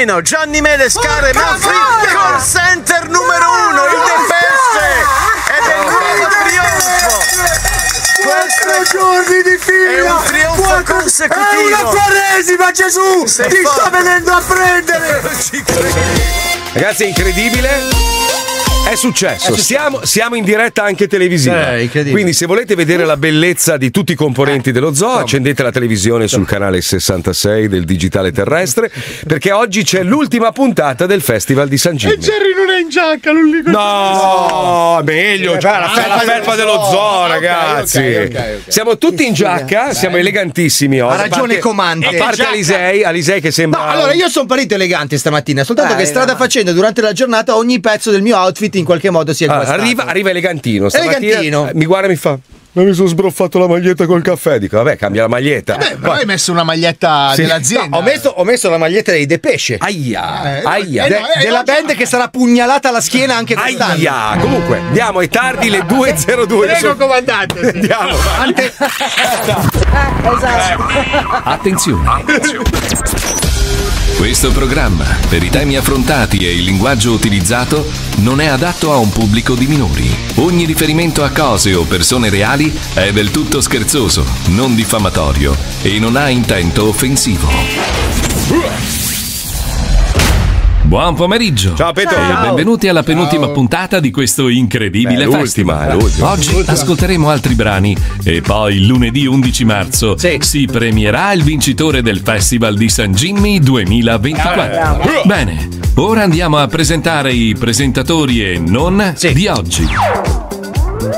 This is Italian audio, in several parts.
meno, Gianni Medescar e Manfred call center numero uno, il Pesce ed è il nuovo trionfo. Quattro giorni di fila! È un trionfo Quattro- consecutivo. È una quaresima, Gesù! Sei Ti forte. sta venendo a prendere! Non ci credo. Ragazzi, è incredibile. È successo, Siamo, siamo in diretta anche televisiva. Eh. Quindi, se volete vedere la bellezza di tutti i componenti dello zoo, accendete la televisione sul canale 66 del digitale terrestre. Perché oggi c'è l'ultima puntata del Festival di San Gimmi. Jerry non è in giacca, non li No, meglio, cioè la, fe- la felpa dello zoo, ragazzi. ok, ok, ok. Siamo tutti in giacca, siamo elegantissimi oggi. Ha ragione Comante. A parte Alisei, Alisei che sembra. No, allora io sono parito elegante stamattina, soltanto Dai, che strada no. facendo durante la giornata ogni pezzo del mio outfit in qualche modo si è Ah, arriva, arriva elegantino. Elegantino. eh, mi guarda e mi fa. Ma mi sono sbroffato la maglietta col caffè. Dico, vabbè, cambia la maglietta. Beh, però hai messo una maglietta Sì. dell'azienda. No, ho, messo, ho messo la maglietta dei Depesce. Aia, Eh, aia. eh, De- no, eh, della band che sarà pugnalata alla schiena anche quest'anno. Aia. Comunque, andiamo ai tardi le 2.02. Prego, comandante. sì. Andiamo. Ante- Attenzione! Questo programma, per i temi affrontati e il linguaggio utilizzato, non è adatto a un pubblico di minori. Ogni riferimento a cose o persone reali è del tutto scherzoso, non diffamatorio e non ha intento offensivo. Buon pomeriggio! Ciao, Petro. E benvenuti alla penultima puntata di questo incredibile l'ultima, festival. è l'ultima. Oggi ascolteremo altri brani e poi lunedì 11 marzo Sì. si premierà il vincitore del Festival di San Jimmy 2024. Bene, ora andiamo a presentare i presentatori e non Sì. di oggi.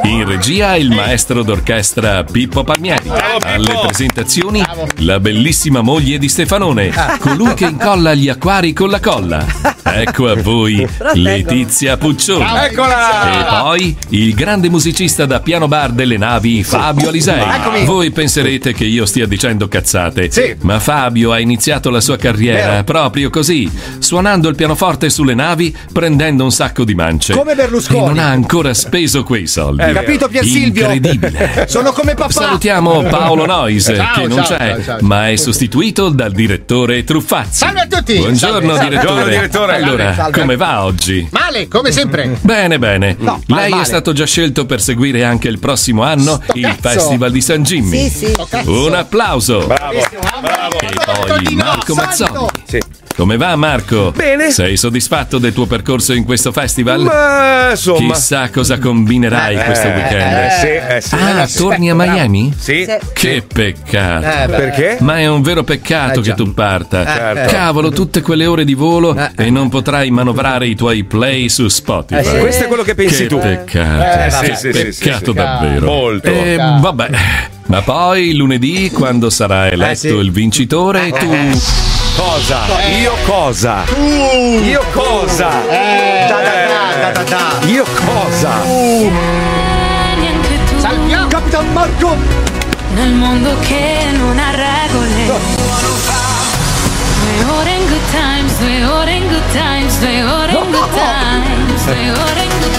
In regia il maestro d'orchestra Pippo Palmieri. Alle presentazioni la bellissima moglie di Stefanone, colui che incolla gli acquari con la colla. Ecco a voi Letizia Puccioni. Eccola! E poi il grande musicista da piano bar delle navi Fabio Alisei. Voi penserete che io stia dicendo cazzate, Sì. ma Fabio ha iniziato la sua carriera proprio così, suonando il pianoforte sulle navi, prendendo un sacco di mance. Come Berlusconi. E non ha ancora speso quei soldi. Capito, Pier Silvio? Incredibile. Sono come papà. Salutiamo Paolo Nois, Ciao, che non ciao, c'è, ciao, ciao. ma è sostituito dal direttore Truffazzi. Salve a tutti. Buongiorno, Salve. direttore. Buongiorno, direttore. Allora, Salve. come va oggi? Male, come sempre. Bene, bene. male, Lei male. è stato già scelto per seguire anche il prossimo anno il cazzo. Festival di San Jimmy. Sì, sì. Un applauso. Bravo. E poi Marco Mazzoni. Sì. Come va Marco? Bene. Sei soddisfatto del tuo percorso in questo festival? Ma insomma. Chissà cosa combinerai questo weekend. Eh, sì, eh, sì. Ah, torni a Miami? Sì. Che peccato. Eh. Perché? Ma è un vero peccato Eh, che tu parta. certo. Cavolo, tutte quelle ore di volo Eh, e non potrai manovrare i tuoi play su Spotify. Questo è quello che pensi Che tu. peccato. Eh, sì, che sì, sì, sì, peccato sì. davvero. Molto. Eh, vabbè. Ma poi lunedì, quando sarà eletto sì. il vincitore, tu. Cosa? Io cosa? Io cosa? Da, da, da, da, da, da. Io cosa? tu Salviamo. Capitan Marco! nel mondo che non ha regole. Due ore in good times, due ore in good times, due ore in good times, due ore in good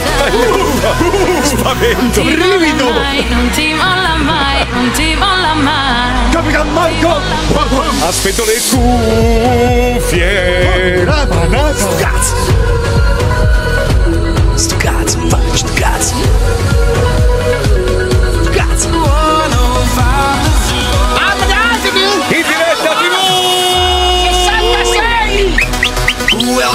times. Spavento. Non ti molla mai, non ti molla mai, non ti molla mai. Capitan Marco! Aspetto le cuffie. Sto cazzo, sto cazzo. In diretta TV. Lo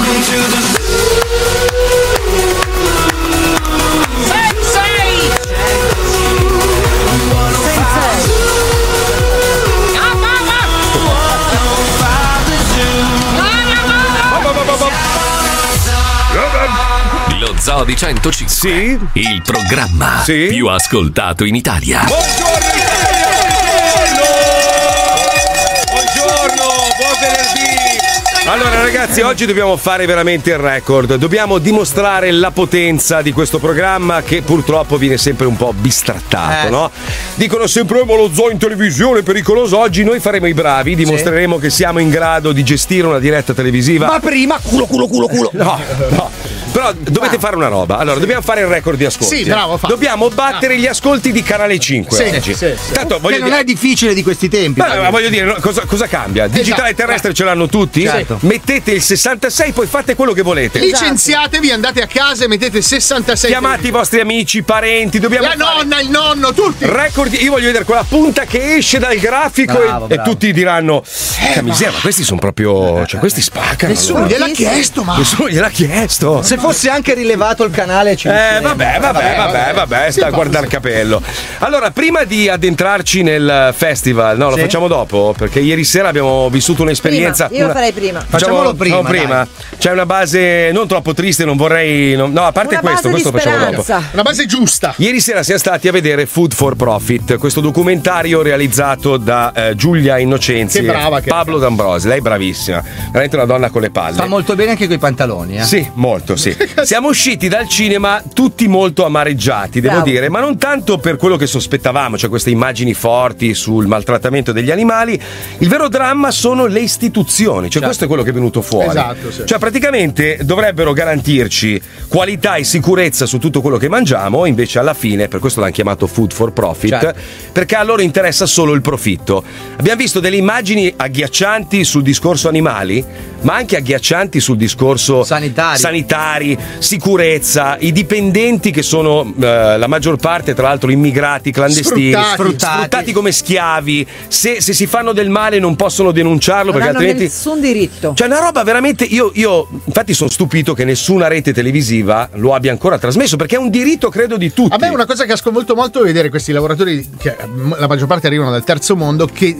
Di 105. Sì. Il programma Sì. più ascoltato in Italia. Buongiorno Italia! Buongiorno! Buon venerdì! Allora ragazzi, oggi dobbiamo fare veramente il record, dobbiamo dimostrare la potenza di questo programma che purtroppo viene sempre un po' bistrattato, Eh. no? Dicono sempre "Eh, ma lo zoo in televisione è pericoloso, oggi noi faremo i bravi, dimostreremo che siamo in grado di gestire una diretta televisiva Ma prima, culo, culo, culo, culo. No, no. Però dovete fare una roba. Allora, dobbiamo fare il record di ascolti. Sì, bravo, fa. Dobbiamo battere gli ascolti di Canale 5 Sì, oggi. sì, sì. Tanto Che voglio non dire. è difficile di questi tempi. Ma voglio dire, cosa, cosa cambia? Digitale e terrestre ce l'hanno tutti? Certo. Mettete il 66, poi fate quello che volete. Licenziatevi, andate a casa e mettete 66. Chiamate i vostri amici, parenti, dobbiamo La fare nonna, il nonno, tutti. record. Io voglio vedere quella punta che esce dal grafico Bravo, e, e bravo. tutti diranno: Porca miseria, ma questi sono proprio. Cioè, questi spaccano. Nessuno allora." gliel'ha chiesto, ma. Nessuno gliel'ha chiesto. Se fosse anche rilevato il canale ci Eh, riusciremo. vabbè, vabbè, vabbè, vabbè, sta a guardare il capello. Allora, prima di addentrarci nel festival, no, lo facciamo dopo, perché ieri sera abbiamo vissuto un'esperienza. Prima, io lo farei prima. Facciamolo prima, prima. C'è una base non troppo triste, non vorrei. no, a parte Una questo, base questo di lo facciamo dopo. Una base giusta. Ieri sera siamo stati a vedere Food for Profit, questo documentario realizzato da eh, Giulia Innocenzi Che brava e che Pablo D'Ambrosi. Lei è bravissima, veramente una donna con le palle. Sta molto bene anche con i pantaloni, eh. Sì, molto, sì. Siamo usciti dal cinema tutti molto amareggiati, devo Bravo. dire, ma non tanto per quello che sospettavamo, cioè queste immagini forti sul maltrattamento degli animali. Il vero dramma sono le istituzioni, cioè questo è quello che è venuto fuori. Esatto, sì. Cioè praticamente dovrebbero garantirci qualità e sicurezza su tutto quello che mangiamo, invece alla fine, per questo l'hanno chiamato food for profit, Certo. perché a loro interessa solo il profitto. Abbiamo visto delle immagini agghiaccianti sul discorso animali, ma anche agghiaccianti sul discorso Sanitari. Sanitari, sicurezza, i dipendenti che sono eh, la maggior parte, tra l'altro, immigrati clandestini, Sfruttati. Sfruttati. come schiavi. Se, se si fanno del male non possono denunciarlo Non perché hanno altrimenti. nessun diritto. Cioè, una roba veramente. Io, io, infatti, sono stupito che nessuna rete televisiva lo abbia ancora trasmesso, perché è un diritto, credo, di tutti. A me una cosa che ha sconvolto molto è vedere questi lavoratori, che mm, la maggior parte arrivano dal terzo mondo, che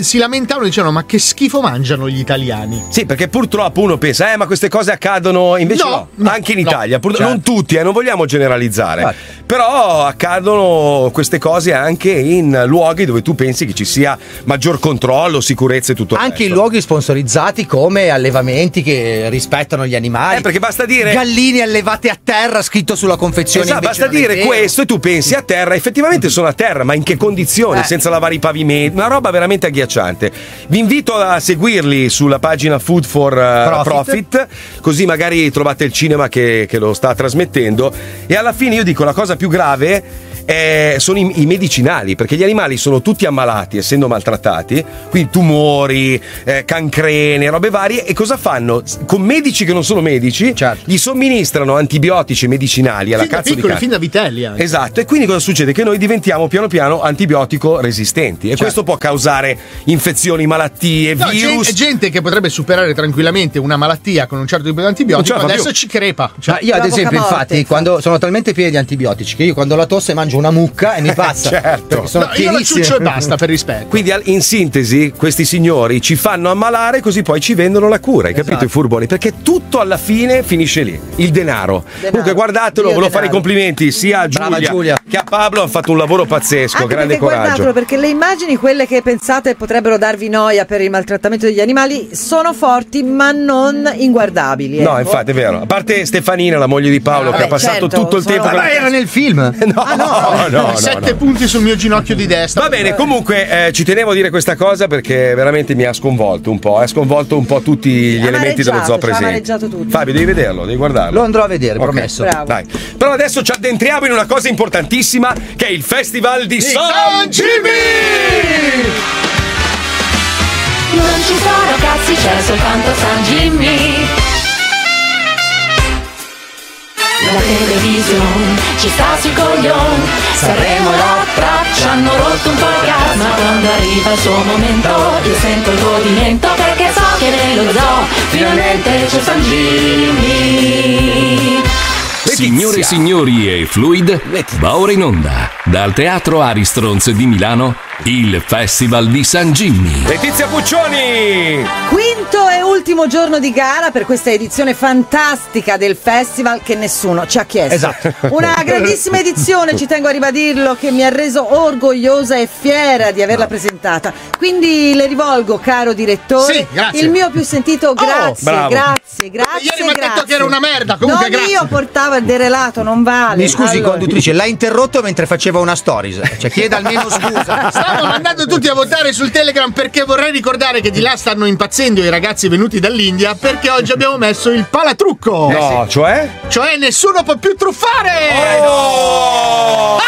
si lamentavano e dicevano: Ma che schifo mangiano gli italiani? Sì, perché purtroppo uno pensa, eh, ma queste cose accadono invece No, no, no, anche in no, Italia. Pur- certo. Non tutti, eh, non vogliamo generalizzare. Certo. Però accadono queste cose anche in luoghi dove tu pensi che ci sia maggior controllo, sicurezza e tutto il Anche in luoghi sponsorizzati come allevamenti che rispettano gli animali. Eh, perché basta dire. Galline allevate a terra, scritto sulla confezione. Esatto, basta dire questo e tu pensi a terra, effettivamente sono a terra, ma in che condizioni? Eh. Senza lavare i pavimenti, una roba veramente agghiacciante. Vi invito a seguirli sulla pagina Food for eh, Profit, Profit. così magari trovate il cinema che, che lo sta trasmettendo. E alla fine io dico la cosa più grave. Eh, sono i, i medicinali perché gli animali sono tutti ammalati essendo maltrattati quindi tumori, eh, cancrene, robe varie e cosa fanno? Con medici che non sono medici Certo. gli somministrano antibiotici e medicinali alla Fin da cazzo di piccoli, cane fin da vitelli anche. Esatto, e quindi cosa succede? Che noi diventiamo piano piano antibiotico resistenti e questo può causare infezioni, malattie, No, virus. gente che potrebbe superare tranquillamente una malattia con un certo tipo di antibiotico, fa adesso più. ci crepa. Cioè, io, ad esempio, infatti. quando sono talmente pieni di antibiotici che io quando la tosse mangio una mucca e mi passa. Certo. Sono no, io la ciuccio e basta per rispetto. Quindi in sintesi questi signori ci fanno ammalare così poi ci vendono la cura, hai capito Esatto. i furboni? Perché tutto alla fine finisce lì, il denaro. Comunque guardatelo, volevo fare i denaro. complimenti sia a Brava Giulia, Giulia. che a Pablo, hanno fatto un lavoro pazzesco, Anche grande perché guardatelo, coraggio. perché le immagini, quelle che pensate potrebbero darvi noia per il maltrattamento degli animali, sono forti ma non inguardabili. No, ecco. infatti è vero. A parte Stefanina, la moglie di Paolo, che Vabbè, ha passato certo, tutto il sono- tempo. Ma era nel film. No, no, no, no, Sette no. punti sul mio ginocchio di destra. Va bene, comunque eh, ci tenevo a dire questa cosa perché veramente mi ha sconvolto un po', ha sconvolto un po' tutti gli elementi dello zoo presenti. Fabio, devi vederlo, devi guardarlo. Lo andrò a vedere, Ok, promesso. Bravo. Dai. Però adesso ci addentriamo in una cosa importantissima che è il Festival di San Jimmy! Non ci sono cazzi, c'è soltanto San Jimmy. La televisione. Ci sta sui coglion Saremo la trap, ci hanno rotto un po' il gas Ma quando arriva il suo momento io sento il godimento Perché so che nello zoo finalmente c'è San Jimmy Signore e signori e Fluid, va ora in onda. Dal Teatro Aristrons di Milano il Festival di San Jimmy. Letizia Puccioni! Quinto e ultimo giorno di gara per questa edizione fantastica del festival che nessuno ci ha chiesto. Esatto. Una grandissima edizione, ci tengo a ribadirlo, che mi ha reso orgogliosa e fiera di averla presentata. Quindi le rivolgo, caro direttore, Sì, grazie. il mio più sentito grazie, bravo. grazie, grazie. Ieri mi ha detto grazie. che era una merda, comunque non grazie. io portavo il derelato, non vale. Mi scusi, Allora, conduttrice, l'ha interrotto mentre faceva faceva una stories. Cioè, chieda almeno scusa. Stanno mandando tutti a votare sul Telegram perché vorrei ricordare che di là stanno impazzendo i ragazzi venuti dall'India perché oggi abbiamo messo il palatrucco. No, cioè? Cioè nessuno può più truffare! Oh!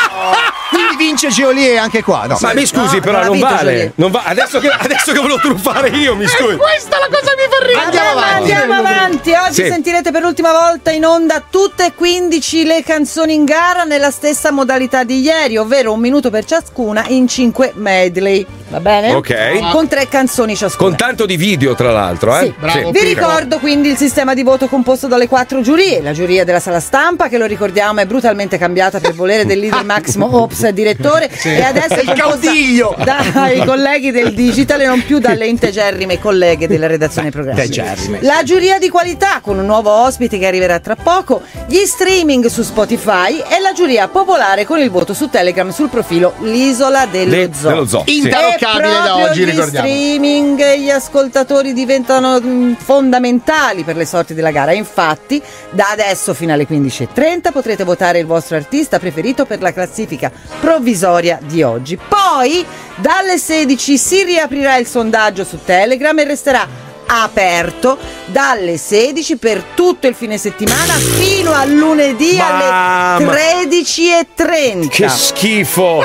Quindi vince Geolier anche qua. No. Ma mi scusi, No, però non non vale. Non va- adesso, che, adesso che volevo truffare io, mi scusi. Questa è la cosa che mi fa ridere. Andiamo avanti. Andiamo avanti. Oggi Sì. sentirete per l'ultima volta in onda tutte e 15 le canzoni in gara nella stessa modalità di ieri, ovvero un minuto per ciascuna in 5 medley. Va bene? Ok. Con tre canzoni ciascuna. Con tanto di video, tra l'altro, eh? Sì. Bravo. Vi ricordo quindi il sistema di voto composto dalle quattro giurie. La giuria della sala stampa, che lo ricordiamo è brutalmente cambiata per volere del leader Massimo Ops, direttore, e adesso è composta caudiglio. dai colleghi del digital e non più dalle integerrime colleghe della redazione programma. integerrime. La giuria di qualità con un nuovo ospite che arriverà tra poco, gli streaming su Spotify e la giuria popolare con il voto su Telegram sul profilo L'Isola dello De- Zoo. dello zoo. sì. Intaroccabile E da oggi, gli ricordiamo. streaming e gli ascoltatori diventano mh, fondamentali per le sorti della gara. Infatti, da adesso fino alle 15.30 potrete votare il vostro artista preferito per la classifica provvisoria di oggi. Poi, dalle 16 si riaprirà il sondaggio su Telegram e resterà aperto dalle 16 per tutto il fine settimana fino a lunedì Mamma. alle 13.30. Che schifo!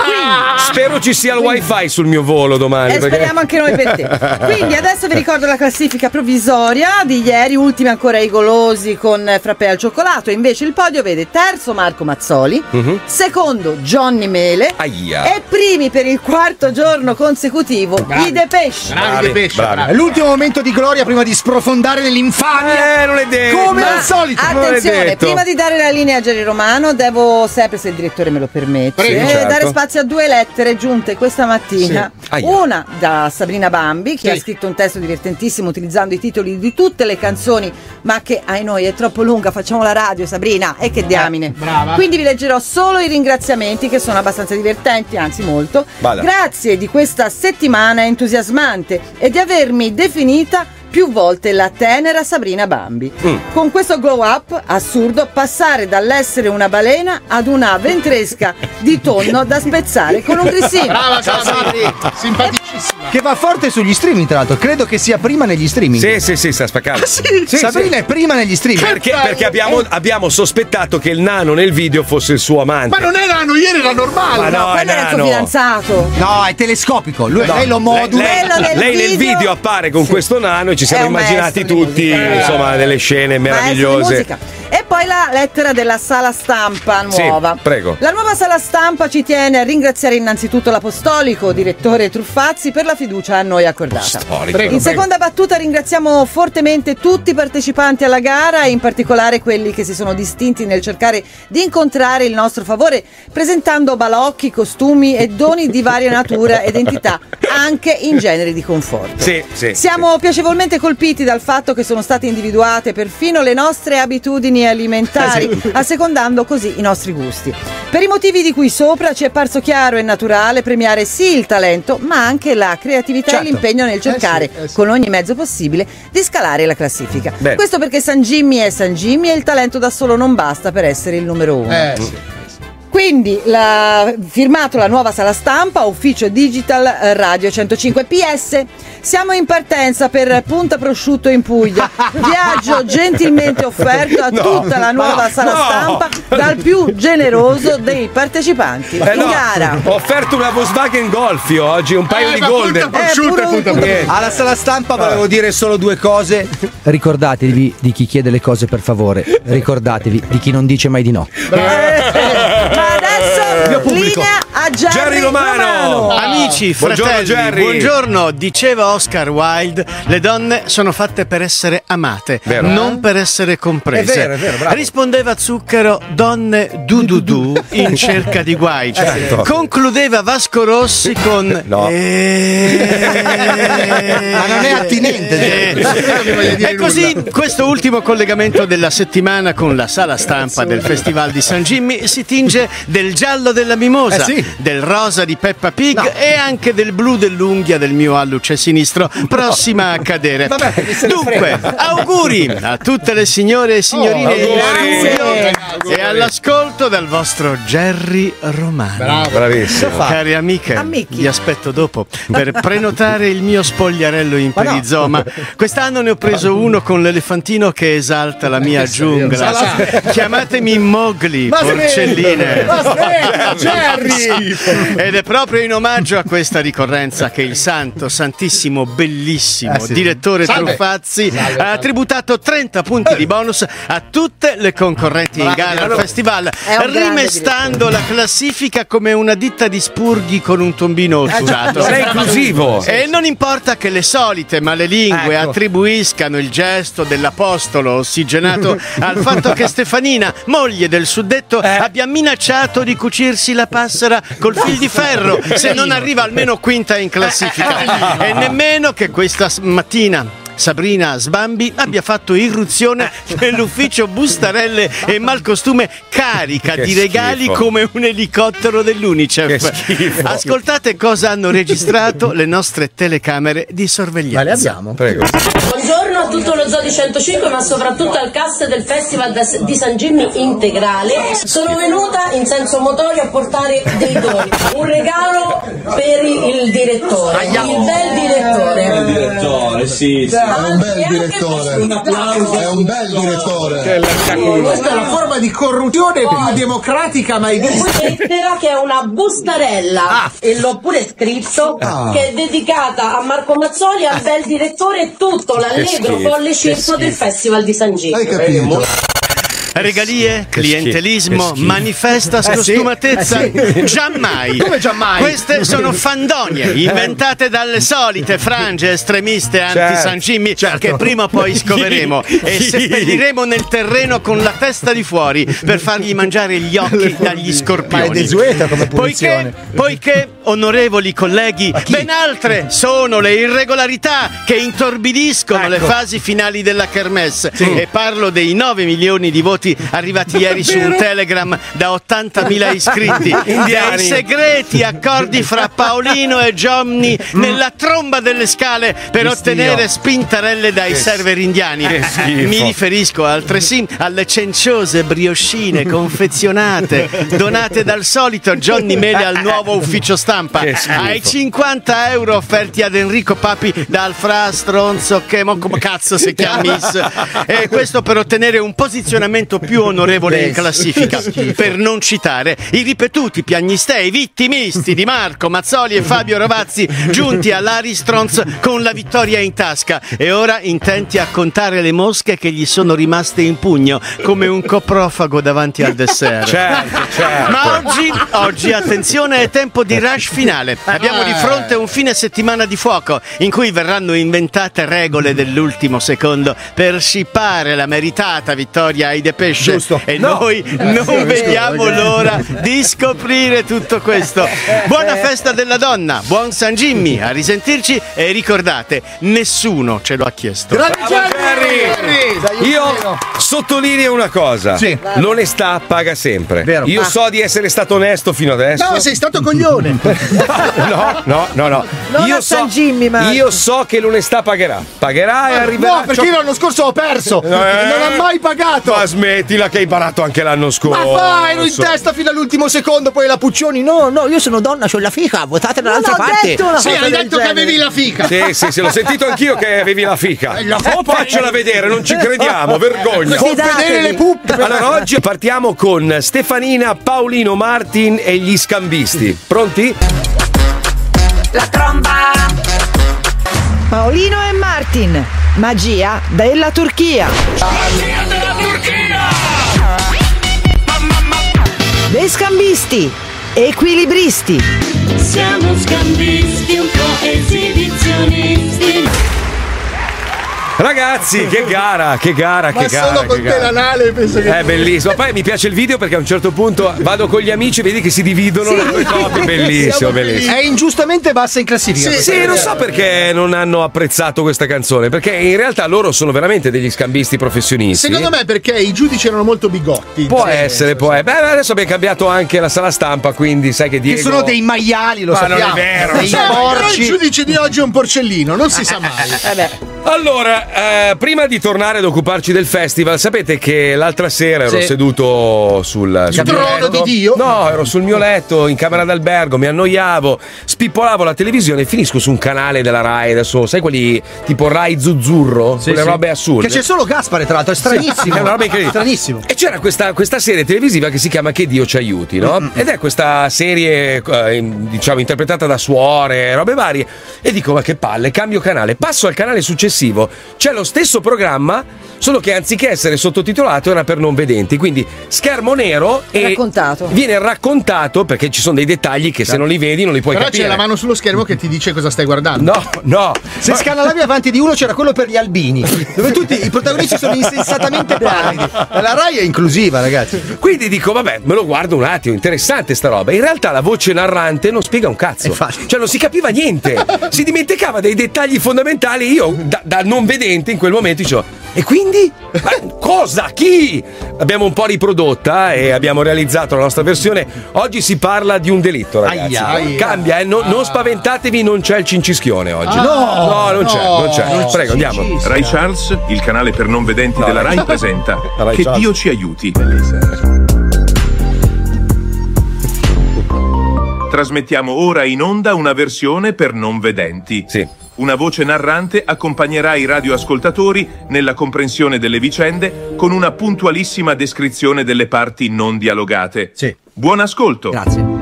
Spero ci sia il wifi sul mio volo domani. E perché- speriamo anche noi per te. Quindi adesso vi ricordo la classifica provvisoria di ieri, ultimi ancora i golosi con eh, frappè al cioccolato. Invece il podio vede terzo Marco Mazzoli, Mhm. secondo Johnny Mele Aia. e primi per il quarto giorno consecutivo i. Bravi di pesce, bravi. bravi. È l'ultimo momento di gloria prima di sprofondare nell'infamia. Eh, non è detto. Come Ma al solito. attenzione, prima di dare la linea a Jerry Romano, devo sempre, se il direttore me lo permette, Prego. eh, Certo. dare spazio a due lettere giunte questa mattina. Sì. Una da Sabrina Bambi, che Sì. ha scritto un testo divertentissimo utilizzando i titoli di tutte le canzoni, ma che ai noi è troppo lunga. Facciamo la radio, Sabrina, e che diamine. brava. Quindi vi leggerò solo i ringraziamenti, che sono abbastanza divertenti, anzi molto. Vada. Grazie di questa settimana entusiasmante e di avermi definita più volte la tenera Sabrina Bambi. Mm. Con questo glow up assurdo passare dall'essere una balena ad una ventresca di tonno da spezzare con un grissino. Brava Sabri, simpaticissima. Che va forte sugli streaming, tra l'altro. Credo che sia prima negli streaming. Sì, sì, sì, sta spaccando. Sì, Sabrina è prima negli streaming. Perché, perché abbiamo, abbiamo sospettato che il nano nel video fosse il suo amante. Ma non erano, ieri era normale. Ma no, è Quello era il suo nano. fidanzato. No, è telescopico. Lui, lei lo modula. Lei, del lei nel video- appare con Sì. questo nano e ci siamo immaginati tutti, insomma, delle scene meravigliose. E poi la lettera della sala stampa Sì, nuova. prego. La nuova sala stampa ci tiene a ringraziare innanzitutto l'apostolico direttore Truffazzi per la fiducia a noi accordata. Prego, In seconda battuta ringraziamo fortemente tutti i partecipanti alla gara e in particolare quelli che si sono distinti nel cercare di incontrare il nostro favore presentando balocchi, costumi e doni di varia natura ed entità anche in generi di conforto. Sì, sì. Siamo piacevolmente colpiti dal fatto che sono state individuate perfino le nostre abitudini alimentari, Eh sì. assecondando così i nostri gusti. Per i motivi di cui sopra ci è parso chiaro e naturale premiare sì il talento, ma anche la creatività Certo. e l'impegno nel cercare, eh sì. con ogni mezzo possibile, di scalare la classifica. Bene. Questo perché San Jimmy è San Jimmy e il talento da solo non basta per essere il numero uno. Eh, sì. Quindi, la, firmato la nuova sala stampa, ufficio digital eh, Radio 105 PS. Siamo in partenza per Punta Prosciutto in Puglia. Viaggio gentilmente offerto a No, tutta la nuova no, sala no. stampa dal più generoso dei partecipanti Eh in no, gara. Ho offerto una Volkswagen Golf io oggi, un paio Eh, di golden. punta prosciutta Eh, e punta un- prosciutta. Niente. Alla sala stampa volevo dire solo due cose. Ricordatevi di chi chiede le cose per favore. Ricordatevi di chi non dice mai di no. Eh, ma adesso linea a Jerry, Jerry Romano. Amici, Buongiorno, fratelli, Jerry. buongiorno. Diceva Oscar Wilde: le donne sono fatte per essere amate, Vero. non per essere comprese. È vero, è vero, bravo. Rispondeva Zucchero: donne du du du in cerca di guai. Certo. Concludeva Vasco Rossi con: No. "Eh". Ma non è attinente. E così questo ultimo collegamento della settimana con la sala stampa del Festival di San Jimmy si tinge del giallo della mimosa, Eh sì. Del rosa di Peppa Pig e anche del blu dell'unghia del mio alluce sinistro, prossima a cadere. Vabbè, Dunque, auguri a tutte le signore e signorine Oh, auguri. in studio E all'ascolto dal vostro Jerry Romano. Bravissimo. Cari amiche, vi aspetto dopo per prenotare il mio spogliarello in Ma no. perizoma. Quest'anno ne ho preso uno con l'elefantino che esalta la mia giungla. Chiamatemi Mowgli, porcelline. Ma smetti, Jerry! Ed è proprio in omaggio a questa ricorrenza che il santo, santissimo, bellissimo Eh sì. direttore Salve. Truffazzi Salve, ha salve. attributato 30 punti di bonus a tutte le concorrenti in gara al festival, rimestando la classifica come una ditta di spurghi con un tombino usato. Sei inclusivo. E non importa che le solite malelingue Ecco. attribuiscano il gesto dell'apostolo ossigenato al fatto che Stefanina, moglie del suddetto, abbia minacciato di cucirsi la passera col fil di ferro se non arriva almeno quinta in classifica. E nemmeno che questa mattina. Sabrina Sbambi abbia fatto irruzione nell'ufficio Bustarelle e Malcostume carica Che di regali schifo. come un elicottero dell'Unicef. Ascoltate cosa hanno registrato le nostre telecamere di sorveglianza. Ma le abbiamo? Prego. Buongiorno a tutto lo Zoo di 105 ma soprattutto al cast del Festival di San Jimmy integrale. Sono venuta in senso motorio a portare dei doni. Un regalo per il direttore, il bel direttore. direttore, sì. È un bel direttore. Un applauso. È un bel direttore. Questa è una forma di corruzione più democratica mai vista. lettera che è una bustarella e l'ho pure scritto Ah. che è dedicata a Marco Mazzoli al bel direttore e tutto l'allegro folle circo del Festival di San Gino Hai capito? Regalie, clientelismo, manifesta scostumatezza? Giammai. Come giammai? Queste sono fandonie inventate dalle solite frange estremiste anti-San Jimmy che prima o poi scoveremo e seppelliremo nel terreno con la testa di fuori per fargli mangiare gli occhi dagli Ma è scorpioni. desueta come Poiché, punizione. poiché, onorevoli colleghi, ben altre sono le irregolarità che intorbidiscono le fasi finali della kermesse. E parlo dei 9 milioni di voti arrivati ieri su un telegram da 80.000 iscritti. Indiani. Dei segreti accordi fra Paolino e Johnny nella tromba delle scale per ottenere spintarelle dai server indiani. Che. Mi riferisco altresì alle cenciose brioscine confezionate donate dal solito Johnny Mele al nuovo ufficio stampa, Che ai 50 euro offerti ad Enrico Papi dal fra stronzo che mo come cazzo si chiamis e questo per ottenere un posizionamento più onorevole in classifica per non citare i ripetuti piagnistei vittimisti di Marco Mazzoli e Fabio Rovazzi giunti all'Aristronz con la vittoria in tasca e ora intenti a contare le mosche che gli sono rimaste in pugno come un coprofago davanti al dessert. Certo, certo. Ma oggi, oggi, attenzione, è tempo di rush finale. Abbiamo di fronte un fine settimana di fuoco in cui verranno inventate regole dell'ultimo secondo per scippare la meritata vittoria ai Depeche. Giusto. E No. noi non vediamo l'ora di scoprire tutto questo. Buona festa della donna, buon San Jimmy, a risentirci e ricordate, nessuno ce lo ha chiesto. Bravo, Jerry! Io sottolineo una cosa: Sì. l'onestà paga sempre. Vero. Io so di essere stato onesto fino adesso. No, sei stato coglione. no, no, no, no. Non io so, San Jimmy, ma- io so che l'onestà pagherà. Pagherà e arriverà. No, perché io l'anno scorso ho perso. Eh, Non ha mai pagato. Ma smettila che hai barato anche l'anno scorso. Ma fa, ero in testa fino all'ultimo secondo, poi la Puccioni. No, no, io sono donna, c'ho la fica, votate dall'altra parte. detto una Sì, hai detto che genere. avevi la fica. Sì, sì, sì, l'ho sentito anch'io che avevi la fica. Oh, faccela vedere, non ci crediamo, vergogna. Con Fidatevi. vedere le puppe. Allora, oggi partiamo con Stefanina, Paolino Martin e gli scambisti. Pronti? La tromba. Paolino e Martin, magia della Turchia. Dei scambisti, equilibristi. Siamo scambisti, un po' esibizionisti. Ragazzi, che gara, che gara, Ma che gara. solo con te gara. l'anale penso che. È bellissimo. Poi mi piace il video perché a un certo punto vado con gli amici, vedi che si dividono le due coppie. Bellissimo, bellissimo. È ingiustamente bassa in classifica. Sì, sì, non so perché non hanno apprezzato questa canzone, perché in realtà loro sono veramente degli scambisti professionisti. Secondo me perché i giudici erano molto bigotti. Può Sì. essere, può essere. Beh, adesso abbiamo cambiato anche la sala stampa, quindi sai che Diego... Che sono dei maiali, lo Ma non sappiamo. è vero, Dei Cioè, però il porci. giudice di oggi è un porcellino, non si sa mai. Beh, Allora, eh, prima di tornare ad occuparci del festival, sapete che l'altra sera ero Sì. seduto sul, sul mio trono letto. di Dio? No, ero sul mio letto in camera d'albergo, mi annoiavo, spippolavo la televisione e finisco su un canale della Rai, adesso sai quelli tipo Rai Zuzzurro, quelle sì. robe assurde. Che c'è solo Gaspare, tra l'altro, è stranissimo. È una roba incredibile. Stranissimo. E c'era questa, questa serie televisiva che si chiama Che Dio ci aiuti, no? Ed è questa serie, eh, diciamo, interpretata da suore, robe varie. E dico, ma che palle, cambio canale. Passo al canale successivo. C'è lo stesso programma, solo che anziché essere sottotitolato era per non vedenti. Quindi schermo nero e Raccontato. viene raccontato perché ci sono dei dettagli che se non li vedi non li puoi Però capire. c'è la mano sullo schermo che ti dice cosa stai guardando. No, no. Se scanalavi avanti di uno c'era quello per gli albini, dove tutti i protagonisti sono insensatamente pallidi. La Rai è inclusiva, ragazzi. Quindi dico, vabbè, me lo guardo un attimo, interessante sta roba. In realtà la voce narrante non spiega un cazzo. Cioè non si capiva niente. si dimenticava dei dettagli fondamentali. Io, da, da non vedente, in quel momento dicevo, e quindi? Ma cosa? Chi? Abbiamo un po' riprodotta e abbiamo realizzato la nostra versione. Oggi si parla di un delitto, ragazzi. Aia. Aia. Cambia, eh? No- non spaventatevi, non c'è il cincischione oggi. Ah. no, non c'è, non c'è. No. Prego, andiamo. Rai Charles, il canale per non vedenti No, della Rai presenta Rai Che Charles. Dio ci aiuti. Trasmettiamo ora in onda una versione per non vedenti. Una voce narrante accompagnerà i radioascoltatori nella comprensione delle vicende con una puntualissima descrizione delle parti non dialogate. Buon ascolto. Grazie.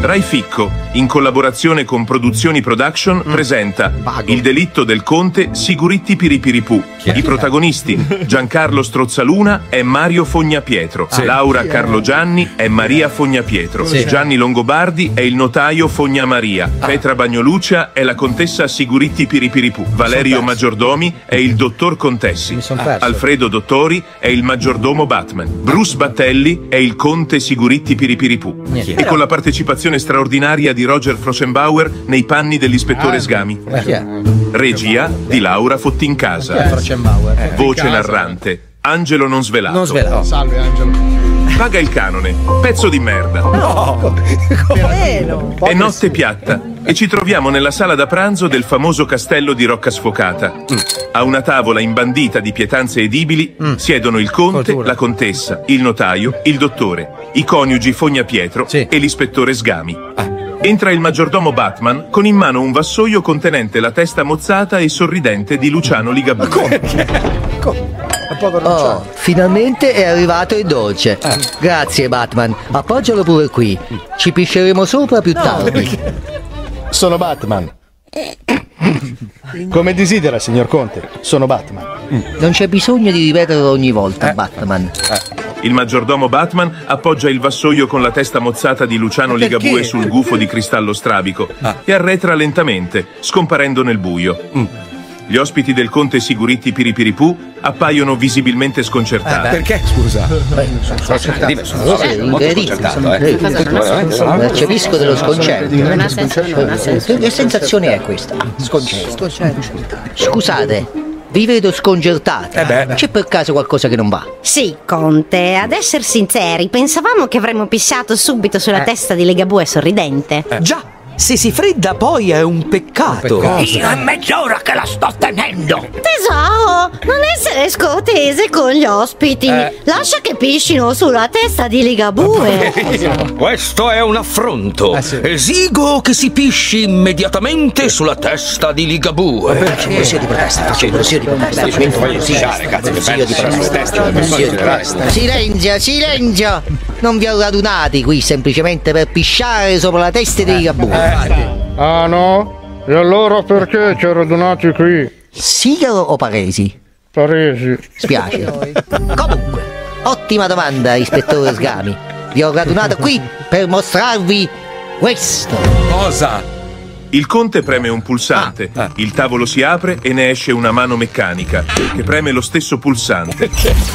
Rai Ficco, in collaborazione con Produzioni Production, presenta Il delitto del conte Siguritti Piripiripù. I protagonisti Giancarlo Strozzaluna e Mario Fognapietro. Sì. Laura è? Carlo Gianni è Maria Fognapietro. Sì. Gianni Longobardi è il notaio Fognamaria. Petra Bagnoluccia è la contessa Siguritti Piripiripù. Valerio. Maggiordomi è il dottor Contessi. perso. Alfredo Dottori è il maggiordomo Batman. Bruce Battelli è il conte Siguritti Piripiripù. Niente. E con la partecipazione straordinaria di Roger Frossenbauer nei panni dell'ispettore Ah, Sgami. eh? Regia di Laura Fottincasa. Voce narrante. Angelo non svelato. Non svelato. Salve Angelo. Paga il canone. Pezzo di merda. No. Vero. È notte piatta e ci troviamo nella sala da pranzo del famoso castello di Rocca Sfocata. A una tavola imbandita di pietanze edibili siedono il conte, la contessa, il notaio, il dottore, i coniugi Fogna Pietro e l'ispettore Sgami. Entra il maggiordomo Batman con in mano un vassoio contenente la testa mozzata e sorridente di Luciano Ligabue. Oh, finalmente è arrivato il dolce. Grazie Batman, appoggialo pure qui. Ci pisceremo sopra più tardi. Sono Batman. Come desidera, signor Conte. Sono Batman. Non c'è bisogno di ripeterlo ogni volta, Batman. Il maggiordomo Batman appoggia il vassoio con la testa mozzata di Luciano perché? Ligabue sul gufo di cristallo strabico e arretra lentamente, scomparendo nel buio. Gli ospiti del conte Siguritti Piripiripù appaiono visibilmente sconcertati. Perché, scusa? Sì, incredibile. Percepisco dello sconcerto. Non ha senso, non ha senso. Che sensazione è questa? Sconcerto. Scusate, vi vedo sconcertati. C'è per caso qualcosa che non va? Sì, Conte, ad essere sinceri, pensavamo che avremmo pisciato subito sulla testa di Legabue sorridente. Già, se si fredda poi è un peccato. Io è mezz'ora che la sto tenendo. Tesoro, non essere scotese con gli ospiti. Lascia che piscino sulla testa di Ligabue. Questo è un affronto. Esigo che si pisci immediatamente sulla testa di Ligabue. Faccio un brusio di protesta, faccio un brusio di protesta. Faccio un brusio di protesta. Brusio di protesta. Silenzio, silenzio! Non vi ho radunati qui semplicemente per pisciare sopra la testa di Ligabue. Ah no? E allora perché ci radunati qui? Sigaro o Paresi? Paresi. Spiace. Comunque, ottima domanda, ispettore Sgami. Vi ho radunato qui per mostrarvi questo. Cosa? Il conte preme un pulsante, il tavolo si apre e ne esce una mano meccanica che preme lo stesso pulsante.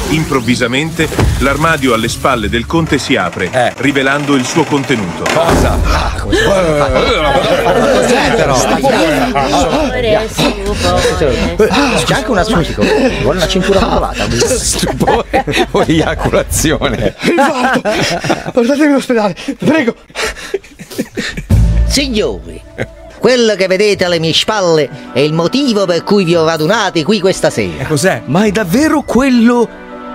Improvvisamente l'armadio alle spalle del conte si apre, rivelando il suo contenuto. Cosa? C'è anche una musica. Vuole una cintura provata. o eiaculazione. Portatemi all'ospedale, prego. Signori, Quello che vedete alle mie spalle è il motivo per cui vi ho radunati qui questa sera. Cos'è? Ma è davvero quello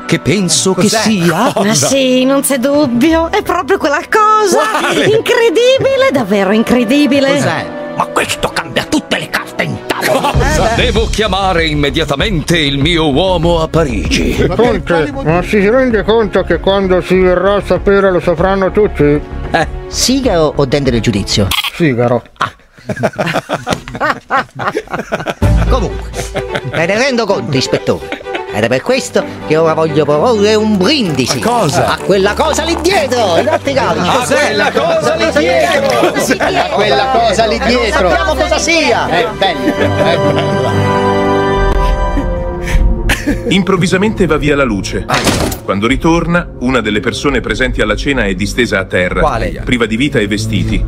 che penso che Cos'è? sia? Ma sì, non c'è dubbio, è proprio quella cosa Quale? incredibile, davvero incredibile. Ma questo cambia tutte le carte in tavola. Devo chiamare immediatamente il mio uomo a Parigi. Conte, ma si rende conto che quando si verrà a sapere lo sapranno tutti? Eh, sigaro o dente del giudizio? Sigaro. Comunque, me ne rendo conto, ispettore. Ed è per questo che ora voglio proporre un brindisi. A cosa? A quella cosa lì dietro, i nostri calci. A quella cosa lì dietro. A quella cosa lì non dietro. sappiamo cosa sia. È bello, è bello. Improvvisamente va via la luce. Quando ritorna, una delle persone presenti alla cena è distesa a terra, Quale? priva di vita e vestiti.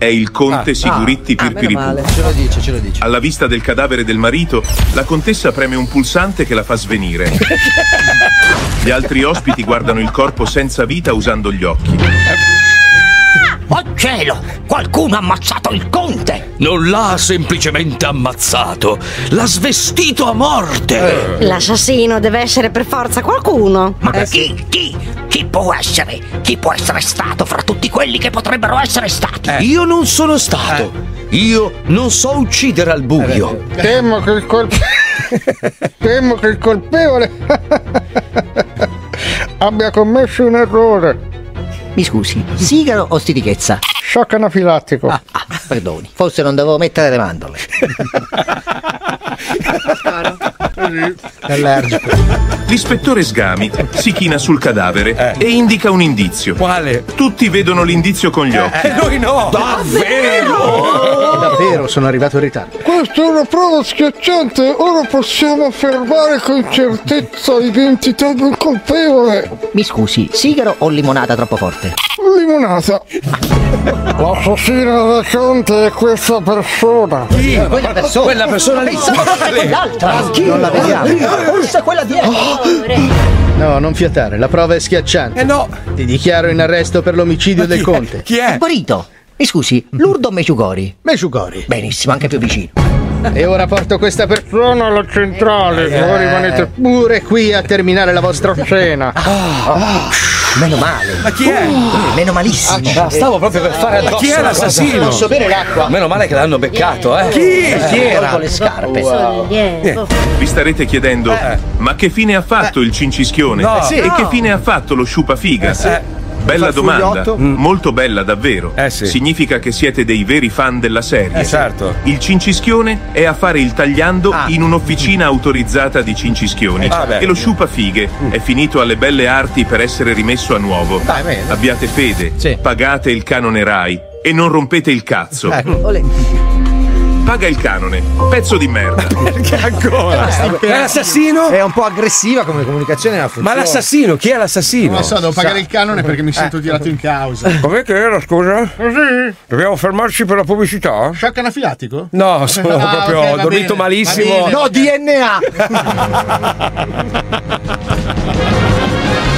È il conte Ah. Siguritti Ah, Pirpiripù. male. Ce lo dice, ce lo dice. Alla vista del cadavere del marito, la contessa preme un pulsante che la fa svenire. Gli altri ospiti guardano il corpo senza vita usando gli occhi. Oh cielo! Qualcuno ha ammazzato il conte! Non l'ha semplicemente ammazzato, l'ha svestito a morte! L'assassino deve essere per forza qualcuno. Ma chi? Chi? Chi può essere? Chi può essere stato fra tutti quelli che potrebbero essere stati? Io non sono stato. Io non so uccidere al buio. Temo che il colpevole. Temo che il colpevole. abbia commesso un errore. Mi scusi, sigaro o stitichezza? Shock anafilattico. Ah, perdoni, forse non dovevo mettere le mandorle. Allergico. L'ispettore Sgami si china sul cadavere e indica un indizio. Quale? Tutti vedono l'indizio con gli occhi. E noi no! Oh, Davvero, sono arrivato in ritardo. Questa è una prova schiacciante. Ora possiamo affermare con certezza l'identità del colpevole. Mi scusi, sigaro o limonata troppo forte? Limonata. L'assassino del conte è questa persona. Quella persona. Quella persona lì. Quell'altra. Non la vediamo. Forse quella dietro. No, non fiatare, la prova è schiacciante. Eh no! Ti dichiaro in arresto per l'omicidio del conte. Chi è? Guarito. Mi scusi, Lurdo o Meciugori? Meciugori. Benissimo, anche più vicino. E ora porto questa persona alla centrale. Voi rimanete pure qui a terminare la vostra cena. Meno male. Ma chi è? Uh, meno malissimo. stavo proprio per fare Ma chi è l'assassino? Posso bere l'acqua? Meno male che l'hanno beccato, eh. Chi? Chi Tolgo le scarpe. Sollievo. Vi starete chiedendo, ma che fine ha fatto il cincischione? No. Eh sì, e che fine ha fatto lo sciupafiga? Eh. Bella domanda, Farfugliotto? molto bella davvero. Eh sì. Significa che siete dei veri fan della serie. Eh, certo. Il cincischione è a fare il tagliando in un'officina autorizzata di cincischioni. Ah, beh. e lo sciupafighe è finito alle belle arti per essere rimesso a nuovo. Dai, bene. Abbiate fede, Sì. pagate il canone Rai e non rompete il cazzo. Paga il canone, pezzo di merda. Perché ancora? È l'assassino? È un po' aggressiva come comunicazione, ma l'assassino? Chi è l'assassino? Non lo so, devo pagare il canone perché mi sento tirato in causa. Com'è che era, scusa? Così? Dobbiamo fermarci per la pubblicità? Shock anafilattico? No, sono Ah, proprio ok, ho dormito bene, malissimo. va bene. No, DNA!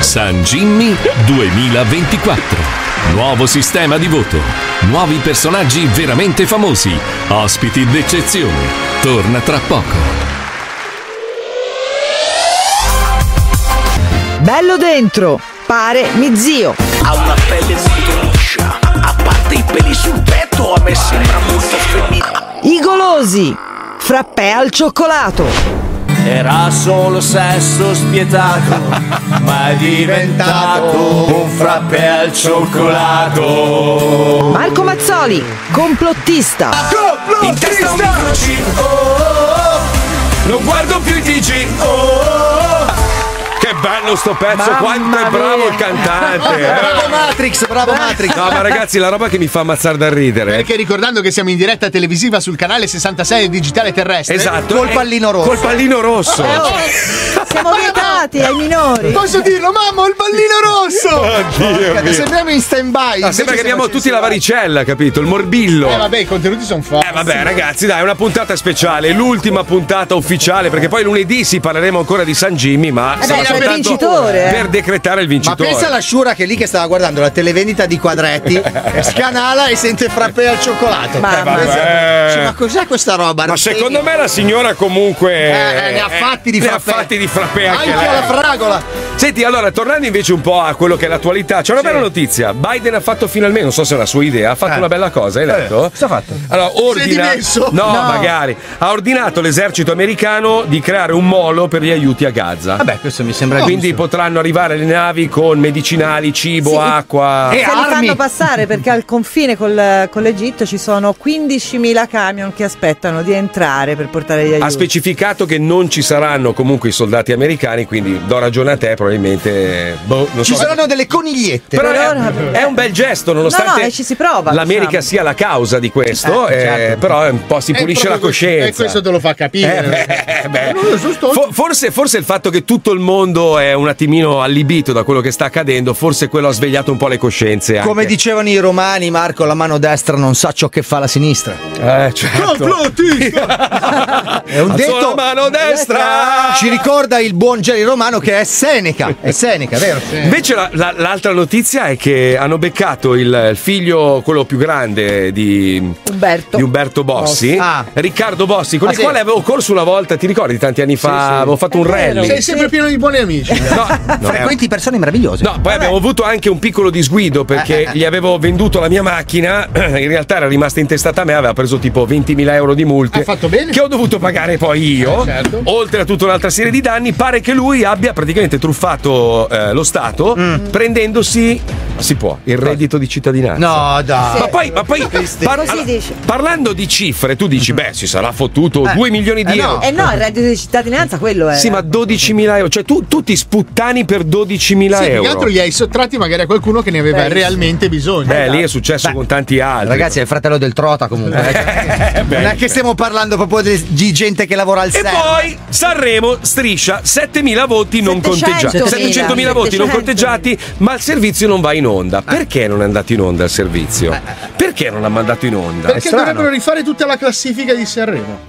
San Jimmy 2024. Nuovo sistema di voto. Nuovi personaggi veramente famosi. Ospiti d'eccezione. Torna tra poco. Bello dentro, pare mi zio. Ha una pelle molto liscia. A parte i peli sul petto, a me sembra molto femminile. I golosi, frappè al cioccolato. Era solo sesso spietato, ma è diventato un frappè al cioccolato. Marco Mazzoli, complottista. In testa un microchip. Oh, oh, oh. Non guardo più i TG. Che bello sto pezzo, Mamma quanto è bravo il cantante. eh. Bravo Matrix, bravo Matrix. No, ma ragazzi, la roba che mi fa ammazzare da ridere. Perché ricordando che siamo in diretta televisiva sul canale 66 digitale terrestre. Esatto. Col eh, pallino rosso. Col pallino rosso. Siamo vietati ai minori. Posso dirlo, mamma, il pallino rosso! Oddio mio. Sembriamo in stand by. No, sembra che abbiamo tutti la varicella, capito? Il morbillo. Eh vabbè, i contenuti sono forti. Eh vabbè ragazzi dai una puntata speciale L'ultima puntata ufficiale Perché poi lunedì si parleremo ancora di San Jimmy Ma Eh beh, vincitore, eh. per decretare il Ma vincitore. pensa alla Shura che è lì che stava guardando la televendita di quadretti, scanala e sente frappè al cioccolato. Mia. Dice, ma cos'è questa roba? Ma secondo me la signora comunque Eh, ne ha fatti di ne ha frappè. fatti di frappè anche, Anche alla fragola. Senti, allora, tornando invece un po' a quello che è l'attualità, c'è una bella notizia. Biden ha fatto finalmente, non so se è una sua idea, ha fatto Eh. una bella cosa, hai letto? Cosa ha fatto? Allora, ordina. dimesso? No, No. magari. Ha ordinato l'esercito americano di creare un molo per gli aiuti a Gaza. Vabbè, questo mi sembra Quindi giusto. potranno arrivare le navi con medicinali, cibo, Sì. acqua. Se li fanno passare perché al confine col- con l'Egitto ci sono 15.000 camion che aspettano di entrare per portare gli Ha aiuti. specificato che non ci saranno comunque i soldati americani, quindi do ragione a te, probabilmente. boh, non Ci so. saranno delle conigliette. Però è, è un bel gesto, nonostante No, no, e ci si prova, l'America diciamo. sia la causa di questo, Eh, eh, certo. però un po' si pulisce la coscienza. E questo te lo fa capire. Eh, beh? Fo- forse, forse il fatto che tutto il mondo è un attimino allibito da quello che sta accadendo, forse quello ha svegliato un po' le coscienze. Anche. Come dicevano i romani, Marco, la mano destra non sa ciò che fa la sinistra. Eh, certo. È un detto. la mano destra! Ci ricorda il buon Geri Romano che è Seneca. È Seneca, vero? Invece la- la- l'altra notizia è che hanno beccato il, figlio, quello più grande di Umberto. di Umberto Bossi, Bossi. Ah. Riccardo Bossi, con Ah, il sì. quale avevo corso una volta, ti ricordi tanti anni fa, avevo fatto un rally. Sei sempre pieno di buoni amici. No, non è- Frequenti persone meravigliose. No, poi abbiamo avuto anche un piccolo disguido perché gli avevo venduto la mia macchina, in realtà era rimasta intestata a me, aveva preso tipo 20.000 euro di multe. Ha fatto bene. Che ho dovuto pagare poi io, Eh, certo. oltre a tutta un'altra serie di danni. Pare che lui abbia praticamente truffato eh, lo Stato prendendosi, si può, il reddito di cittadinanza. No, dai. Ma poi, ma poi par- Così allora, dice. parlando di cifre, tu dici, beh, si sarà fottuto 2 milioni di Eh, no. euro. Eh no, il reddito di cittadinanza quello è. Sì, ma 12.000 euro, cioè tu, tu ti sputtani per 12.000 Sì, più che euro. altro li hai sottratti magari a qualcuno che ne aveva Beh, realmente bisogno. Beh, lì è successo con tanti altri. Ragazzi, è il fratello del Trota comunque. Eh, beh. non è che stiamo parlando proprio di gente che lavora al E server. poi Sanremo striscia 7.000 voti non 700.000. conteggiati. 700.000 voti non 700.000. conteggiati, ma il servizio non va in onda. Perché non è andato in onda il servizio? Perché non l'ha mandato in onda? Perché dovrebbero rifare tutta la classifica di Sanremo.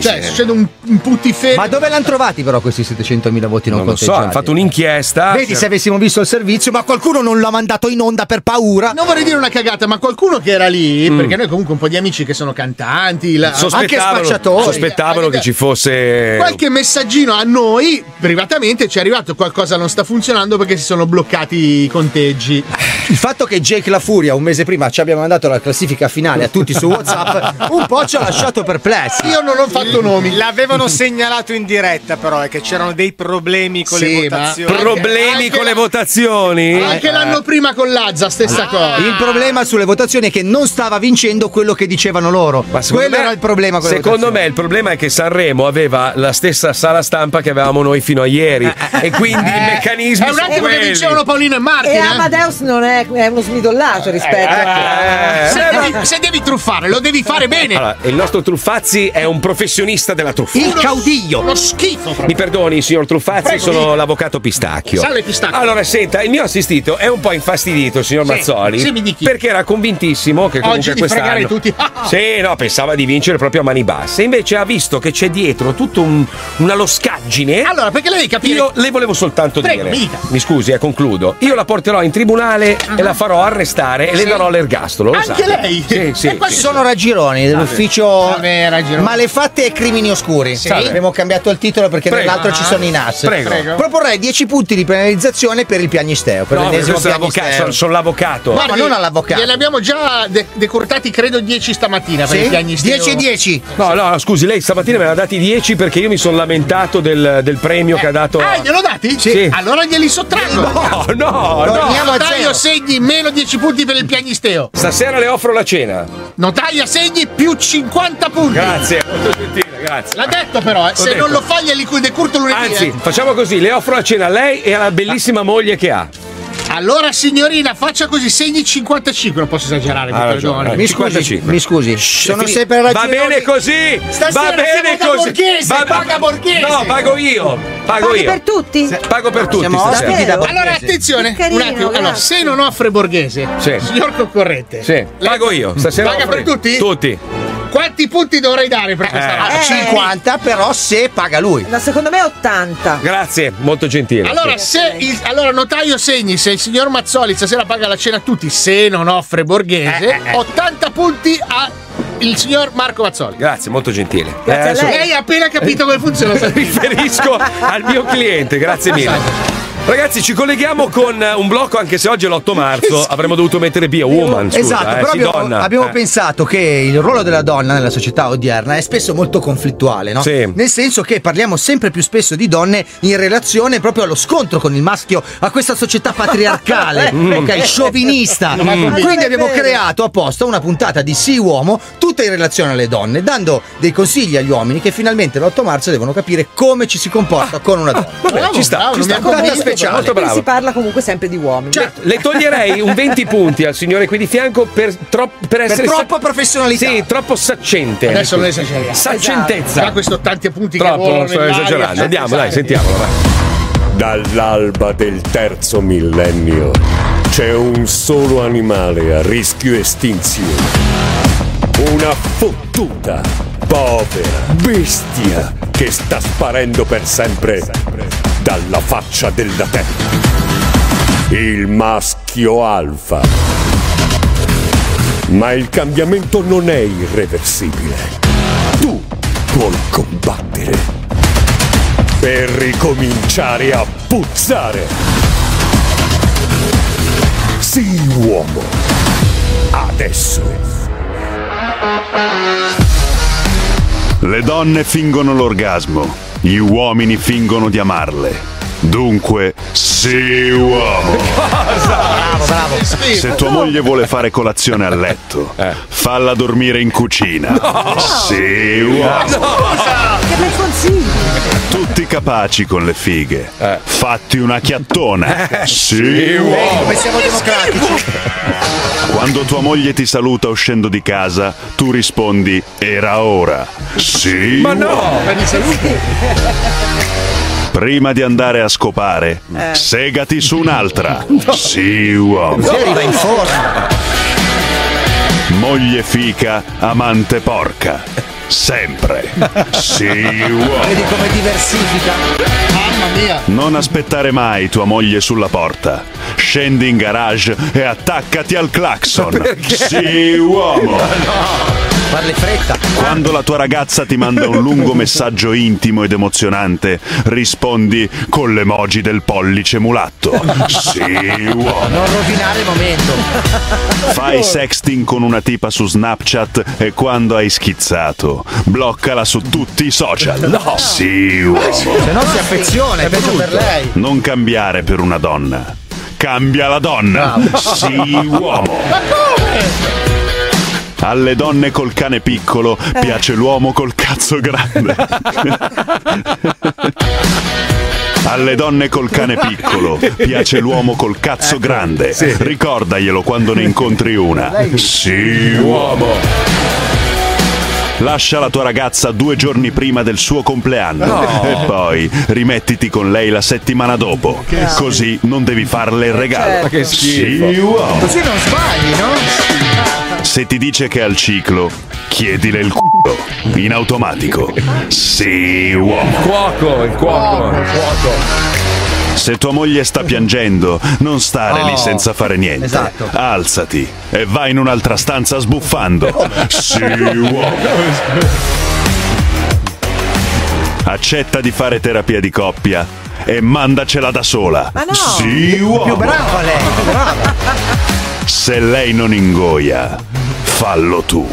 Cioè, succede un, un puttiferio. Ma dove l'hanno trovati però questi 700.000 voti non, Non lo so, conteggiati? Hanno fatto un'inchiesta. Vedi se avessimo visto il servizio, ma qualcuno non l'ha mandato in onda per paura. Non vorrei dire una cagata, ma qualcuno che era lì, Mm. perché noi comunque un po' di amici che sono cantanti, la- anche spacciatori. sospettavano che ci fosse. Qualche messaggino a noi privatamente ci è arrivato qualcosa non sta funzionando perché si sono bloccati i conteggi. Il fatto che Jake La Furia un mese prima ci abbia mandato la classifica finale a tutti su WhatsApp un po' ci ha lasciato perplessi. Io non ho fatto nomi. L'avevano segnalato in diretta, però, è che c'erano dei problemi con Sì, le ma- votazioni. Problemi Anche con le votazioni? Anche l'anno prima con Lazza, stessa cosa. Il problema sulle votazioni è che non stava vincendo quello che dicevano loro. Ma Quello me- era il problema con Secondo votazioni. me il problema è che Sanremo aveva la stessa sala stampa che avevamo noi fino a ieri e quindi i meccanismi È un attimo che vincevano Paolino e Martin. E eh. Amadeus non è, è uno smidollato rispetto a. Eh, Se devi, se devi truffare, lo devi fare bene. Allora, il nostro Truffazzi è un professionista della truffa. Il caudiglio. Uno schifo proprio. Mi perdoni, signor Truffazzi, Prego, sono dica. l'avvocato Pistacchio. Sale Pistacchio. Allora, senta, il mio assistito è un po' infastidito, signor Sì, Mazzoli, sì, mi dichi. perché era convintissimo che comunque Oggi di quest'anno tutti. Sì, no, pensava di vincere proprio a mani basse. Invece ha visto che c'è dietro tutta un- una loscaggine. Allora, perché lei capire. Io le volevo soltanto Prego, dire. mi dica. Mi scusi, eh, concludo. Io la porterò in tribunale e la farò arrestare e le Sì. darò l'ergastolo. lo Anche sa. lei? Sì, sì. E qua sì. ci Sono raggironi dell'ufficio Vabbè, ragione. Malefatte e crimini oscuri. Sì. Abbiamo cambiato il titolo perché Prego. nell'altro ci sono i NAS. Prego. Prego. Proporrei 10 punti di penalizzazione per il piagnisteo. Per No, l'ennesimo piagnisteo. sono, sono l'avvocato. Guardi, ma non all'avvocato. Gliene abbiamo già de- decurtati, credo, 10 stamattina per Sì? i piagnisteo. 10 e 10. No, no, scusi, lei stamattina me ne ha dati 10 perché io mi sono lamentato del, del premio che ha dato. Ah, a- glielo dati? Sì. Allora glieli sottraggo. No, no, no. Torniamo Notaio segni meno 10 punti per il piagnisteo. Stasera le offro la cena. Notaia segni più 50 punti. Grazie, molto gentile, grazie. L'ha detto però, eh. se detto. non lo fa glieli decurto lunedì. Anzi, eh. facciamo così, le offro la cena a lei e alla bellissima moglie che ha. Allora signorina, faccia così, segni 55. Non posso esagerare, perdoni. ragione. Mi scusi, 55. mi scusi. Sono Fini- sempre Va ragioni. bene così! Stasera va bene così! Borghese, Va- paga Borghese. No, pago io! Pago Paghi io! per tutti? Pago per tutti Siamo stasera. ospiti da Davvero? Allora attenzione, carino, un attimo. Allora, se non offre borghese, Sì. signor concorrente, Sì, pago io. Stasera Paga offro per tutti? Tutti. Quanti punti dovrei dare per questa roba? Ah, 50 però se paga lui. No, secondo me 80. Grazie, molto gentile. Allora, se il, allora, notaio segni se il signor Mazzoli stasera paga la cena a tutti, se non offre borghese, 80 punti a il signor Marco Mazzoli. Grazie, molto gentile. Grazie a adesso lei. Lei ha appena capito come funziona. mi riferisco al mio cliente, grazie mille. Ragazzi, ci colleghiamo con un blocco, anche se oggi è l'8 marzo, avremmo dovuto mettere Be a Woman. Scusa, esatto, eh, però abbiamo, donna. abbiamo Eh. pensato che il ruolo della donna nella società odierna è spesso molto conflittuale, no? Sì. Nel senso che parliamo sempre più spesso di donne in relazione proprio allo scontro con il maschio, a questa società patriarcale, Mm. ok, sciovinista. Mm. Quindi abbiamo creato apposta una puntata di Sì Uomo, tutta in relazione alle donne, dando dei consigli agli uomini che finalmente l'8 marzo devono capire come ci si comporta con una donna. Vabbè, ci sta, ci sta. Speciale. Molto Qui si bravo. parla comunque sempre di uomini. Le toglierei un 20 punti al signore qui di fianco per, troppo per essere troppa professionalità. Sì, troppo saccente. Adesso non esageriamo. Saccentezza. Già questo tanti punti che Troppo, volano sto esagerando. Andiamo, dai, sai. sentiamolo. vai. Dall'alba del terzo millennio c'è un solo animale a rischio estinzione. Una fottuta, povera bestia che sta sparendo per sempre dalla faccia della terra. Il maschio alfa. Ma il cambiamento non è irreversibile. Tu puoi combattere per ricominciare a puzzare. Sii uomo. Adesso. Le donne fingono l'orgasmo, gli uomini fingono di amarle. Dunque, sii uomo. Bravo, bravo. Se tua moglie vuole fare colazione a letto, falla dormire in cucina. Sii uomo. Che bel consiglio! Tutti capaci con le fighe. Fatti una chiattona. Sii uomo. Come siamo democratici. Quando tua moglie ti saluta uscendo di casa, tu rispondi era ora. Sì. Ma no! Prima di andare a scopare, Eh. segati su un'altra. Sì, uomo. Si arriva in forma. Moglie fica, amante porca. Sempre. Sì, uomo. Vedi come diversifica. Mamma mia. Non aspettare mai tua moglie sulla porta. Scendi in garage e attaccati al clacson. Sì, uomo. Farle fretta. Quando la tua ragazza ti manda un lungo messaggio intimo ed emozionante, rispondi con l'emoji del pollice mulatto. Sì, uomo. Non rovinare il momento. Fai sexting con una tipa su Snapchat e quando hai schizzato, bloccala su tutti i social. No. Sì, uomo. Se no si affeziona, è peggio per lei. Non cambiare per una donna. Cambia la donna. Bravo. Sì, uomo. Alle donne col cane piccolo piace l'uomo col cazzo grande. Alle donne col cane piccolo piace l'uomo col cazzo grande. Ricordaglielo quando ne incontri una. Sì, uomo. Lascia la tua ragazza due giorni prima del suo compleanno No. e poi rimettiti con lei la settimana dopo. Così non devi farle il regalo. Ma che schifo. Sì, uomo. Così non sbagli, no? Se ti dice che è al ciclo, chiedile il culo in automatico. Sì, uomo. Cuoco, il cuoco. Il cuoco. Se tua moglie sta piangendo, non stare lì Oh. senza fare niente. Esatto. Alzati e vai in un'altra stanza sbuffando. Sì, uomo. Accetta di fare terapia di coppia e mandacela da sola. Ma no! Sì, uomo. Più brava lei, brava. Se lei non ingoia, fallo tu.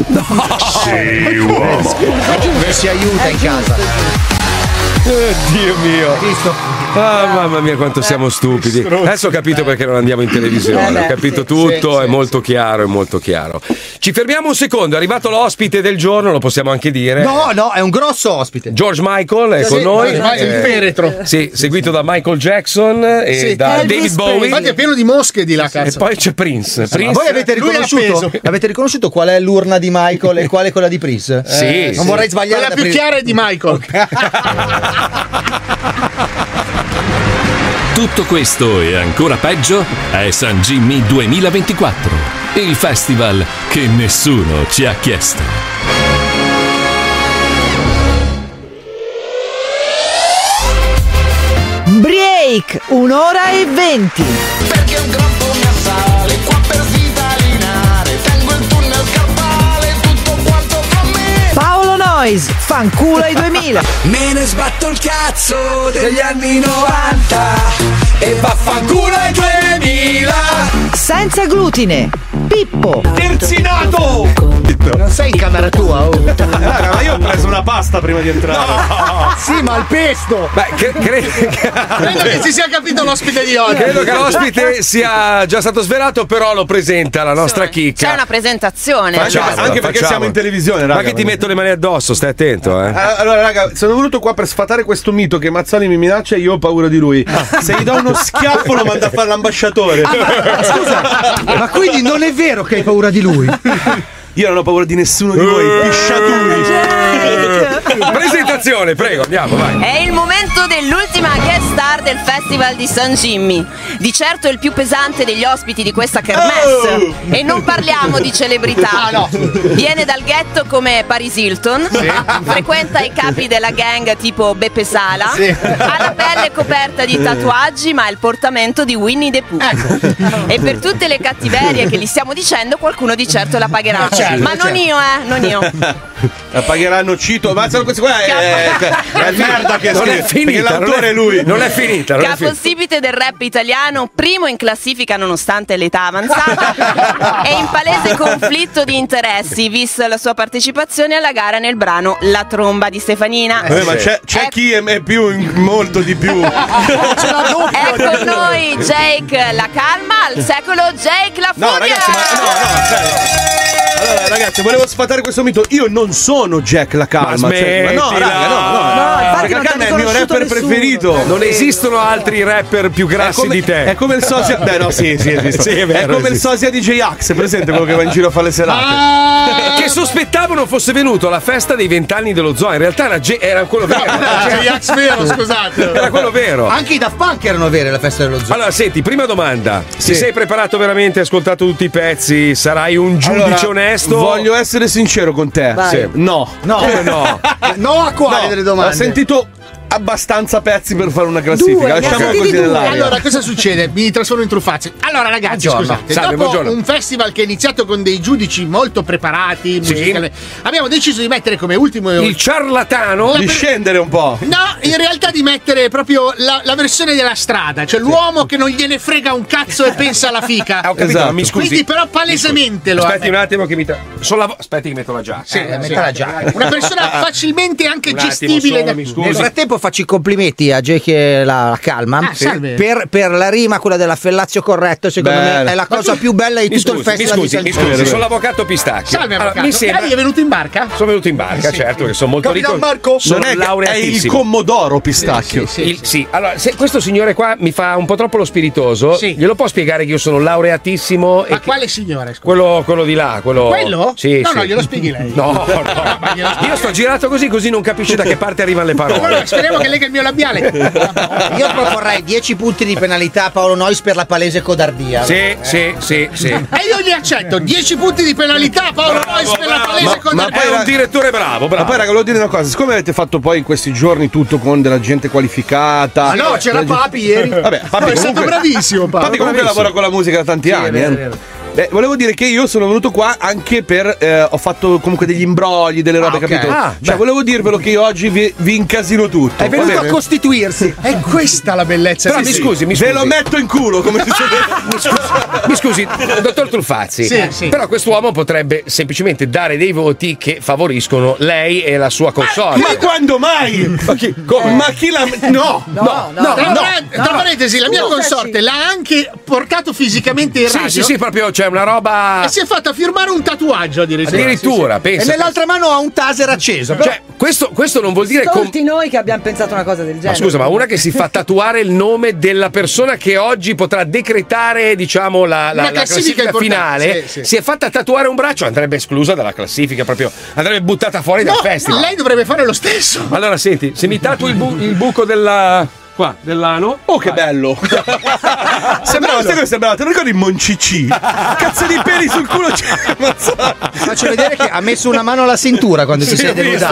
Sì, uomo. Si aiuta in casa. Eh, Dio mio. Visto? Ah, mamma mia, quanto siamo stupidi. Adesso ho capito perché non andiamo in Eh, televisione. beh, Ho capito tutto, è molto chiaro, è molto chiaro. Ci fermiamo un secondo, è arrivato l'ospite del giorno, lo possiamo anche dire. No, no, è un grosso ospite. George Michael è Sì, con noi. ormai è il Eh, feretro. Sì, seguito da Michael Jackson e Sì. da David Bowie. Infatti è pieno di mosche di là, E cazzo. poi c'è Prince. Prince voi avete riconosciuto, avete riconosciuto qual è l'urna di Michael e qual è quella di Prince? Sì, Eh, Non sì. vorrei sbagliare. Quella più chiara è di Michael. Tutto questo e ancora peggio è San Jimmy 2024, il festival che nessuno ci ha chiesto. Break, un'ora e venti. Noyes, fanculo ai 2000. Me ne sbatto il cazzo degli anni 90 E vaffanculo ai 2000 Senza glutine, Pippo. Terzinato! Non sei in camera tua, oh. Raga, ma io ho preso una pasta prima di entrare. Sì, ma il pesto! Beh, che- cre- Credo che si sia capito l'ospite di oggi. Credo che l'ospite sia già stato svelato, però lo presenta la nostra chicca. C'è una presentazione. Facciamola, anche perché facciamola. siamo in televisione, Ma raga. che ti metto le mani addosso, stai attento, eh. Ah, Allora, raga, sono venuto qua per sfatare questo mito che Mazzoli mi minaccia e io ho paura di lui. Se gli do uno schiaffo lo manda a fare l'ambasciatore. Scusa, ma quindi non è vero che hai paura di lui? Io non ho paura di nessuno di voi, pisciaturi. Presentazione, prego, andiamo, vai. È il momento dell'ultima guest star del Festival di San Jimmy. Di certo il più pesante degli ospiti di questa kermesse. Oh! E non parliamo di celebrità. Ah, no. Viene dal ghetto come Paris Hilton. Frequenta i capi della gang tipo Beppe Sala. Sì. Ha la pelle coperta di tatuaggi, ma ha il portamento di Winnie the Pooh. E per tutte le cattiverie che gli stiamo dicendo, qualcuno di certo la pagherà. Certo, ma non io, eh, non io. La pagheranno Cito. Ma sono questi qua è, è, è merda che Non è finita, l'autore è lui. Non è finita, non è. Capostipite del rap italiano, primo in classifica nonostante l'età avanzata e in palese conflitto di interessi, vista la sua partecipazione alla gara nel brano La tromba di Stefanina. Vabbè, ma c'è, c'è chi è, è più, molto di più. È con noi Jake La Calma, al secolo Jake La Furia. No, ragazzi, ma no, no, cioè, Allora, ragazzi, volevo sfatare questo mito. Io non sono Jack la calma. Ma cioè, ma no, raga, no, no. No, infatti Perché non è il mio rapper nessuno. preferito. Non esistono altri rapper più grassi È come- di te. È come il sosia. Beh, no, sì, sì, esiste. Sì, è è vero, come il esiste. sosia di J-Ax, è presente quello che va in giro a fare le serate. Che sospettavano fosse venuto alla festa dei vent'anni dello zoo. In realtà era, Ge- era quello vero. J-Ax vero, scusate. Era quello vero. Anche i Daft Punk erano vere alla festa dello zoo. Allora, senti, prima domanda. Sì. Ti sei preparato veramente? Hai ascoltato tutti i pezzi? Sarai un giudice Allora, onesto? Voglio essere sincero con te. Vai. Sì. No. No. Come no? no a quale No, delle domande? Ho sentito abbastanza pezzi per fare una classifica. Due, Lasciamo ha così due. nell'aria. Allora, cosa succede? Mi trasformo in truffazzi. Allora, ragazzi, Buongiorno. scusate, Salve, dopo buongiorno. un festival che è iniziato con dei giudici molto preparati, musicali, abbiamo deciso di mettere come ultimo Il ciarlatano La di per- scendere un po'. No, in realtà di mettere proprio la, la versione della strada, cioè l'uomo che non gliene frega un cazzo e pensa alla fica. Ho capito, ma mi scusi. Quindi, però, palesemente lo Aspetti un attimo che mi. tra- Sono la... Aspetti che metto la giacca. Sì, Eh, sì. metta la giacca. Una persona facilmente anche Un attimo gestibile. solo, da- mi scusi. Nel frattempo faccio i complimenti a Jake la, la calma Ah, salve. per, per la rima, quella dell'affellazio corretto, secondo Bene. me è la cosa tu- più bella di Mi tutto scusi, il mi festival scusi, di mi scusi, sono l'avvocato Pistacchio. Salve, Allora, avvocato. mi sembra. Lei è venuto in barca? Sono venuto in barca, Sì. certo, che sono molto Capitan ricco. Marco, sono non è, che- è il laureatissimo. Commodoro Pistacchio. Il- sì, allora, se questo signore qua mi fa un po' troppo lo spiritoso, Sì. glielo può spiegare che io sono laureatissimo e Ma che- quale signore? scusa? quello, quello di là, quello. Quello? Sì, no, sì. no, glielo spieghi lei. No, no. Io sto girato così, così non capisce da che parte arrivano le Allora, parole. Speriamo che lega il mio labiale. Io proporrei 10 punti di penalità a Paolo Nois per la palese codardia. Sì, sì, sì, sì. E io gli accetto 10 punti di penalità, Paolo Nois per la palese Ma- con ma poi È un direttore bravo, Ma bravo. poi, raga, volevo dire una cosa: siccome avete fatto poi in questi giorni tutto con della gente qualificata. Ah no, c'era Papi ieri. Vabbè, Papi No, è stato bravissimo, Papi. Papi comunque Bravissimo. lavora con la musica da tanti anni. eh. Beh, volevo dire che io sono venuto qua anche per. eh, ho fatto comunque degli imbrogli, delle robe, Ah, ok. capito? Ah, cioè, beh. volevo dirvelo che io oggi vi, vi incasino tutto. È venuto a bene? costituirsi. È questa la bellezza Però di mi sì. scusi, mi Ve scusi. lo metto in culo, come si suol dire. Mi scusi, mi scusi, dottor Truffazzi, Sì, sì. però quest'uomo potrebbe semplicemente dare dei voti che favoriscono lei e la sua console. Ma quando mai? Ma chi, ma chi la. No! No, no, Tra, no. tra- tra parentesi, la mia consorte l'ha anche portato fisicamente in Sì, radio sì, sì, proprio c'è una roba. e si è fatta firmare un tatuaggio addirittura. Addirittura, E pensa. nell'altra mano ha un taser acceso. però- Cioè, questo, questo non vuol dire. com- Stolti noi che abbiamo pensato una cosa del Ma genere. scusa, ma una che si fa tatuare il nome della persona che oggi potrà decretare, diciamo, la, la- la classifica classifica finale, sì, sì. si è fatta tatuare un braccio, andrebbe esclusa dalla classifica, proprio andrebbe buttata fuori No, dal festival. lei dovrebbe fare lo stesso. Allora, senti, se mi tatuo il, bu- il buco della. Qua, dell'ano. Oh, che bello! Sembrava, sai come sembrava? Te lo ricordi il Moncicì? Cazzo di peli sul culo c'è Faccio vedere che ha messo una mano alla cintura quando si Sì, ho visto.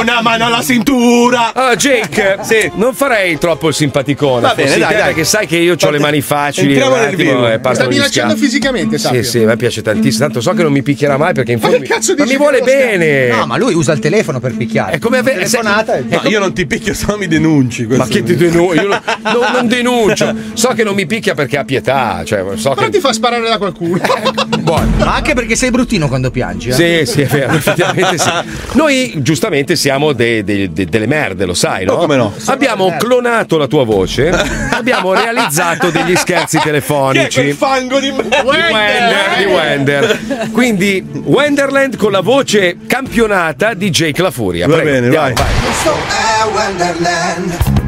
Una mano alla cintura. Allora, Jake, non farei troppo il simpaticone. Va bene, dai, te, dai. Perché sai che io ho le mani facili. Entriamo nel vivo. Mi sta minacciando fisicamente, Sì, sappio. sì, a me piace tantissimo. Tanto so che non mi picchierà mai perché in Ma fondo. che cazzo mi- ma mi vuole bene. No, ma lui usa il telefono per picchiare. È come avere. Telefonata. No, io non ti picchio, se no mi denunci. Ma che ti denuncio? Io non, non- denuncio. So che non mi picchia perché ha pietà. Cioè, so Però che. ti fa sparare da qualcuno. Ma anche perché sei bruttino quando piangi. eh? Sì, sì, è vero, effettivamente sì. Noi giustamente siamo de- de- de- delle merde, lo sai, no? No, come no? Abbiamo clonato la tua voce, abbiamo realizzato degli scherzi telefonici. fango di Di Wender, di Wender. Quindi Wenderland con la voce campionata di Jake La Furia. Va Prego, bene, andiamo, vai. Questo è Wonderland.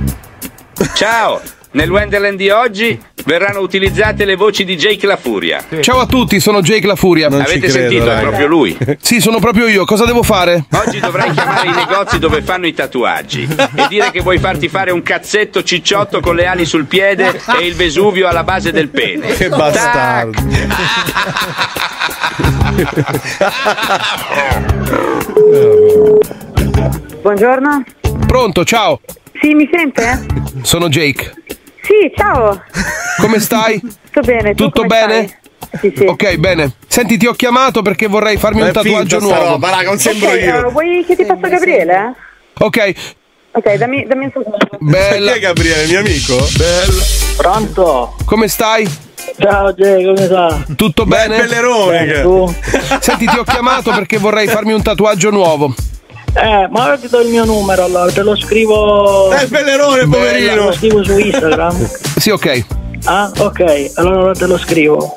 Ciao! Nel Wonderland di oggi verranno utilizzate le voci di Jake La Furia. Ciao a tutti, sono Jake La Furia. Avete sentito? È proprio lui. Sì, sono proprio io. Cosa devo fare? Oggi dovrai chiamare i negozi dove fanno i tatuaggi e dire che vuoi farti fare un cazzetto cicciotto con le ali sul piede e il Vesuvio alla base del pene. Che bastardo. Buongiorno. Pronto, ciao. Sì, mi sente? Sono Jake. Sì, ciao. Come stai? Tutto bene. tu Tutto bene? Sì, sì. Ok, bene. Senti, ti ho chiamato perché vorrei farmi Ma un è tatuaggio nuovo. roba, raga, non sembro Ok, io. eh, vuoi che ti passa Gabriele? Ok, Ok, dammi, dammi un secondo. bella. Chi è Gabriele, mio amico? Bella. Pronto? Come stai? Ciao Jay, come sta? Tutto bene? Pellerone. Bene? Senti, ti ho chiamato perché vorrei farmi un tatuaggio nuovo. Eh, ma ora ti do il mio numero allora, te lo scrivo... È il pellerone, Te lo poverino. scrivo su Instagram. Sì, ok. Ah, ok, allora ora te lo scrivo.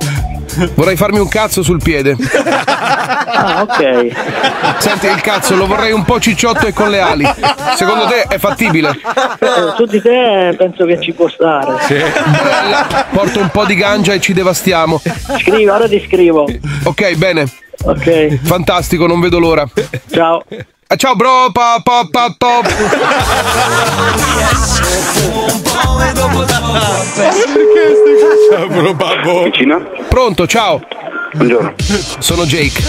Vorrei farmi un cazzo sul piede. Ah, ok. Senti, il cazzo lo vorrei un po' cicciotto e con le ali. Secondo te è fattibile? Eh, su di te penso che ci può stare. Bella. Porto un po' di gangia e ci devastiamo. Scrivi, ora ti scrivo. Ok, bene. Ok. Fantastico, non vedo l'ora. Ciao. Ah, Ciao bro, pa, pa, pa, top. Pronto, ciao. Buongiorno. Sono Jake.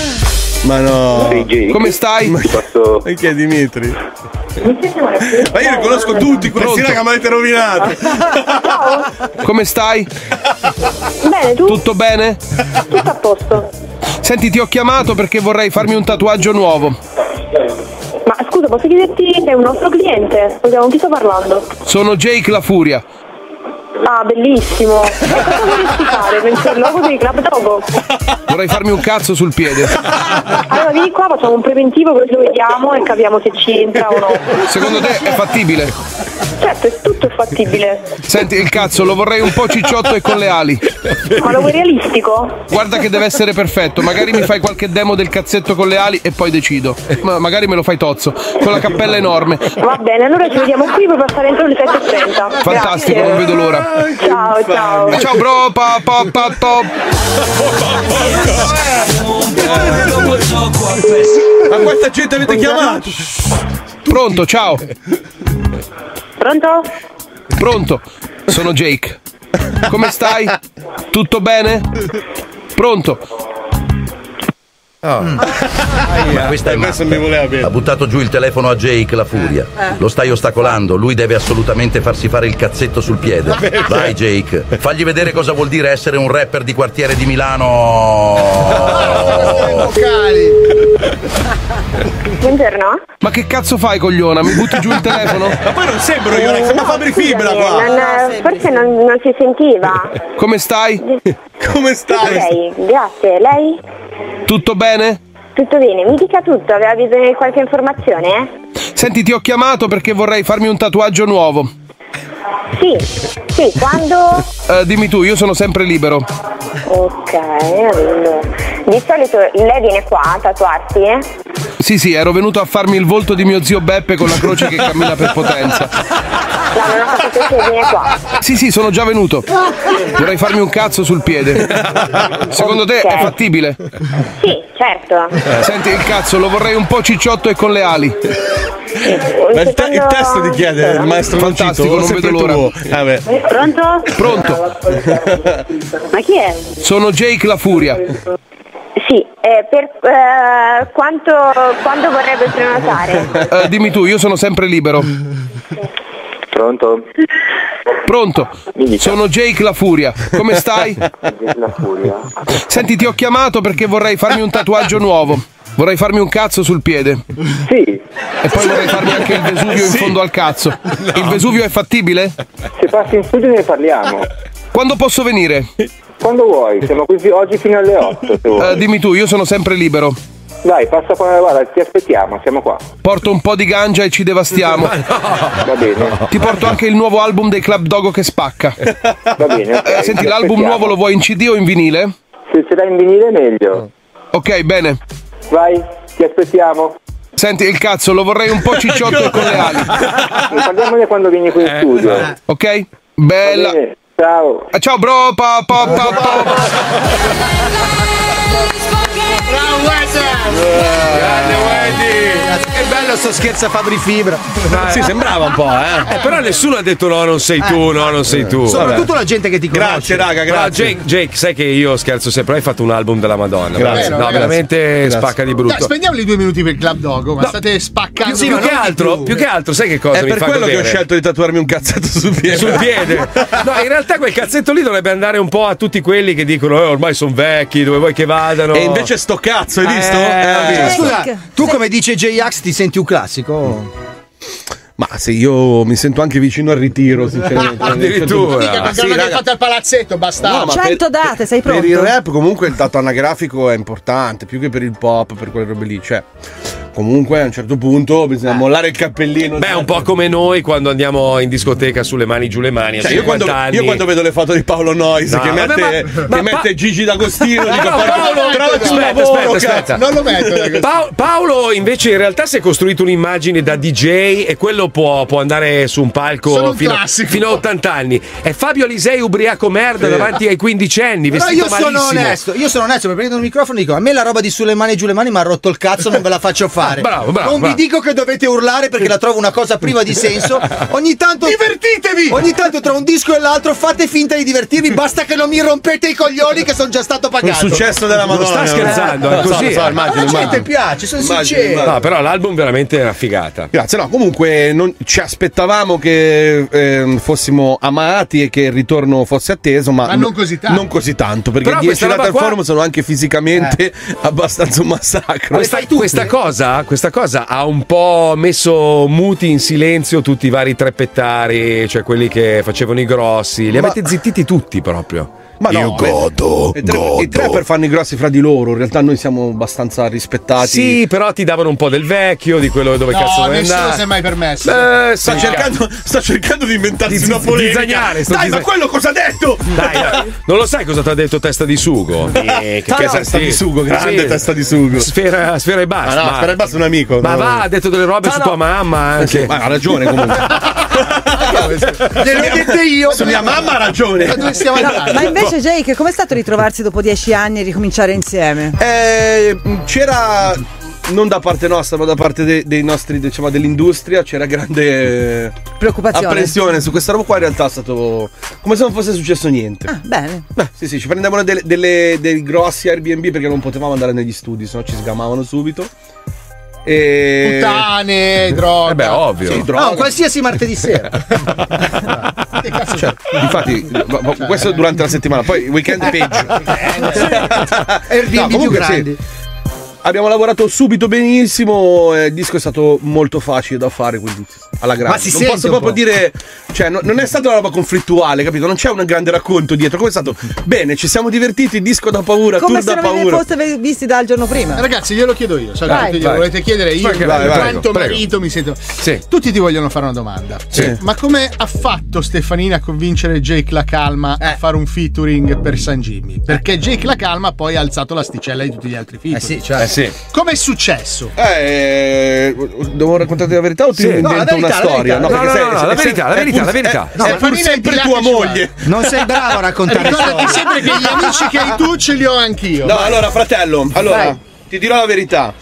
Ma no. Sei Jake? Come stai? Ti posso... E chi è Dimitri? Ma io li conosco tutti, questi raga mi avete rovinato. Come stai? Bene, tu? Tutto bene? Tutto a posto. Senti, ti ho chiamato perché vorrei farmi un tatuaggio nuovo. Ma scusa, posso chiederti, sei un nostro cliente? Vogliamo chi sto parlando? Sono Jake La Furia. Ah, bellissimo. E cosa vorresti fare? Penso il logo dei Club Dogo. Vorrei farmi un cazzo sul piede. Allora vieni qua, facciamo un preventivo così lo vediamo e capiamo se ci entra o no. Secondo te è fattibile? Certo, è tutto è fattibile. Senti, il cazzo lo vorrei un po' cicciotto e con le ali. Ma lo vuoi realistico? Guarda che deve essere perfetto. Magari mi fai qualche demo del cazzetto con le ali e poi decido. Ma magari me lo fai tozzo. Con la cappella enorme. Va bene, allora ci vediamo qui per passare entro le 7.30. Fantastico, Grazie. non vedo l'ora. Ciao, ciao. Ciao bro, pa, pa, pa, top. Ma quanta gente avete chiamato? Pronto, ciao. Pronto? Pronto. Sono Jake. Come stai? Tutto bene? Pronto. Ma questa è questo matta. mi voleva bene. Ha buttato giù il telefono a Jake, la furia. Lo stai ostacolando, lui deve assolutamente farsi fare il cazzetto sul piede. Vai Jake, fagli vedere cosa vuol dire essere un rapper di quartiere di Milano. Buongiorno. Ma che cazzo fai, cogliona? Mi butti giù il telefono? Ma poi non sembro io, sembra Fabri Fibra Non- qua. forse non, non si sentiva. Come stai? Come stai? Ok, grazie. Lei? Tutto bene? Tutto bene, mi dica tutto, aveva bisogno di qualche informazione? Senti, ti ho chiamato perché vorrei farmi un tatuaggio nuovo. Sì, sì, quando? Eh, dimmi tu, io sono sempre libero. Ok, allora. Di solito lei viene qua a tatuarsi? eh? Sì, sì, ero venuto a farmi il volto di mio zio Beppe con la croce che cammina per potenza. No, non ho capito se viene qua. Sì, sì, sono già venuto. Vorrei farmi un cazzo sul piede. Secondo te è fattibile? Sì, certo. Senti, il cazzo lo vorrei un po' cicciotto e con le ali. Ma il, te- il testo ti chiede il maestro Fantastico, non sempre vedo l'ora. tuo. Eh, beh. Pronto? Pronto? Ma chi è? Sono Jake la Furia. Sì, eh, per eh, quanto, quando vorrebbe prenotare? Eh, dimmi tu, io sono sempre libero. Pronto? Pronto? Sono Jake la Furia. Come stai? La furia. Senti, ti ho chiamato perché vorrei farmi un tatuaggio nuovo. Vorrei farmi un cazzo sul piede. Sì. E poi vorrei farmi anche il Vesuvio in fondo al cazzo. Il Vesuvio è fattibile? Se passi in studio ne parliamo. Quando posso venire? Quando vuoi, siamo qui oggi fino alle 8 se vuoi. Eh, dimmi tu, io sono sempre libero. Dai, passa qua, guarda, ti aspettiamo, siamo qua. Porto un po' di ganja e ci devastiamo. Va bene. Ti porto anche il nuovo album dei Club Dogo che spacca. Va bene. ok, Eh, senti, ti l'album nuovo lo vuoi in CD o in vinile? Se ce l'hai in vinile meglio. Ok, bene. Vai, ti aspettiamo. Senti, il cazzo, lo vorrei un po' cicciotto e con le ali. Parliamone quando vieni qui in studio. Ok? Bella. Ciao. Eh, Ciao, bro. Pa, pa, pa, pa. Grande Wendy! Che bello sto scherzo a Fabri Fibra. Sì, sembrava un po', eh. Eh, però nessuno ha detto no, non sei tu, no, non sei tu. Soprattutto la gente che ti conosce. Grazie, raga, grazie. Jake, Jake, sai che io scherzo sempre, hai fatto un album della Madonna. Grazie. no, veramente Grazie. spacca di Dai, brutto. spendiamoli due minuti per il Club Dogo, ma No. state spaccando. Più, ma che altro, più. più che altro, sai che cosa È mi per quello che ho scelto di tatuarmi un cazzetto sul piede. sul piede. No, in realtà quel cazzetto lì dovrebbe andare un po' a tutti quelli che dicono eh, ormai sono vecchi, dove vuoi che vadano. E invece sto cazzo, hai visto? Eh, Eh, eh, Scusa, tu come dice J-Ax ti senti un classico? Ma se io mi sento anche vicino al ritiro, sinceramente. Addirittura. Perché Sì, non l'hai raga. fatto al palazzetto, bastava. No, ma 100 date, sei pronto? Per il rap comunque il dato anagrafico è importante, più che per il pop, per quelle robe lì. Cioè, comunque a un certo punto bisogna mollare il cappellino. Beh, un po' come noi quando andiamo in discoteca sulle mani giù le mani a Cioè, io, 50 quando, anni. io quando vedo le foto di Paolo Noyes No, che, vabbè, mette, ma- che ma- mette Gigi D'Agostino, dico No, "Porca- Paolo, trovati un aspetta, lavoro, aspetta, cazzo." aspetta. Non lo metto. Pa- Paolo invece in realtà si è costruito un'immagine da DJ e quello può, può andare su un palco un fino, fino a 80 anni. È Fabio Alisei ubriaco merda davanti ai quindicenni, Però vestito io sono malissimo. onesto, io sono onesto, mi prendo il microfono e dico: a me la roba di sulle mani giù le mani mi ha rotto il cazzo, non ve la faccio fare. Bravo, bravo, non bravo. vi dico che dovete urlare perché la trovo una cosa priva di senso. Ogni tanto. Divertitevi! Ogni tanto tra un disco e l'altro fate finta di divertirvi, basta che non mi rompete i coglioni che sono già stato pagato. successo della Non Madonna. sta scherzando, Eh, è so, così. so, eh. immagino, La gente piace, sono Immagino, sincero. immagino. No, però l'album veramente è una figata. Grazie, no, comunque non- ci aspettavamo che ehm, fossimo amati e che il ritorno fosse atteso, ma, Ma non così tanto. Non così tanto, perché Però 10 questa date roba al qua- forum sono anche fisicamente abbastanza un massacro. Questa, questa cosa, questa cosa ha un po' messo muti in silenzio tutti i vari treppettari, cioè quelli che facevano i grossi. Li avete zittiti tutti proprio. Ma no, Io godo, i, tre, i trapper fanno i grossi fra di loro, in realtà noi siamo abbastanza rispettati. Sì, però ti davano un po' del vecchio, di quello dove cazzo No, vuoi nessuno andare. si è mai permesso. Eh, Sta, sì, cercando, sta cercando di inventarsi Di una polemica. zizagnare, sto Dai, ma zizag- quello cosa ha detto? Dai, dai, non lo sai cosa ti ha detto testa di sugo? Eh, Che testa di sugo, grande testa di sugo. Sfera, sfera e basta. Ma no, Sfera e basta è un amico. Ma no. va, ha detto delle robe su tua mamma anche. Ma ha ragione comunque. Gliel'ho dette io. Su mia mamma ha ragione. Ma dove stiamo andando? Ma invece, Jake, com'è stato ritrovarsi dopo dieci anni e ricominciare insieme? Eh, c'era non da parte nostra, ma da parte de- dei nostri, diciamo, dell'industria, c'era grande eh, Preoccupazione. apprensione su questa roba qua. In realtà è stato come se non fosse successo niente. Ah, bene. Beh, sì, sì, ci prendevano delle- delle- dei grossi Airbnb perché non potevamo andare negli studi, sennò ci sgamavano subito. E... Puttane, droga. Eh beh, ovvio. Sì, droga. No, qualsiasi martedì sera. Che cazzo Cioè, infatti, ma questo durante la settimana, poi il weekend è peggio. Airbnb No, più comunque sì. Abbiamo lavorato subito benissimo. e Il disco è stato molto facile da fare, quindi alla grande. Ma si non sente posso un proprio po'. dire, cioè, no- non è stata una roba conflittuale, capito? Non c'è un grande racconto dietro. Come è stato? Bene, ci siamo divertiti. Il disco da paura, Come tour se da non vi paura. foste visti dal giorno prima. Ragazzi, glielo chiedo io. Che Vai. Vai. volete chiedere io. Vai, quanto prego. marito mi sento. Sì. Tutti ti vogliono fare una domanda. Sì. Ma come ha fatto Stefanina a convincere Jake La Calma a fare un featuring per San Jimmy? Perché Jake La Calma poi ha alzato l'asticella di tutti gli altri featuring. Eh sì, certo. Sì. Com'è successo? Eh, devo raccontarti la verità o ti Sì. invento No, la verità, una la storia? No, perché no, sei- no, sei- la verità, la è verità, la verità. è- No, è è sempre tua moglie. Non sei bravo a raccontare Ricordati storie. sempre che gli amici che hai tu ce li ho anch'io. No, allora, fratello, allora, ti dirò la verità.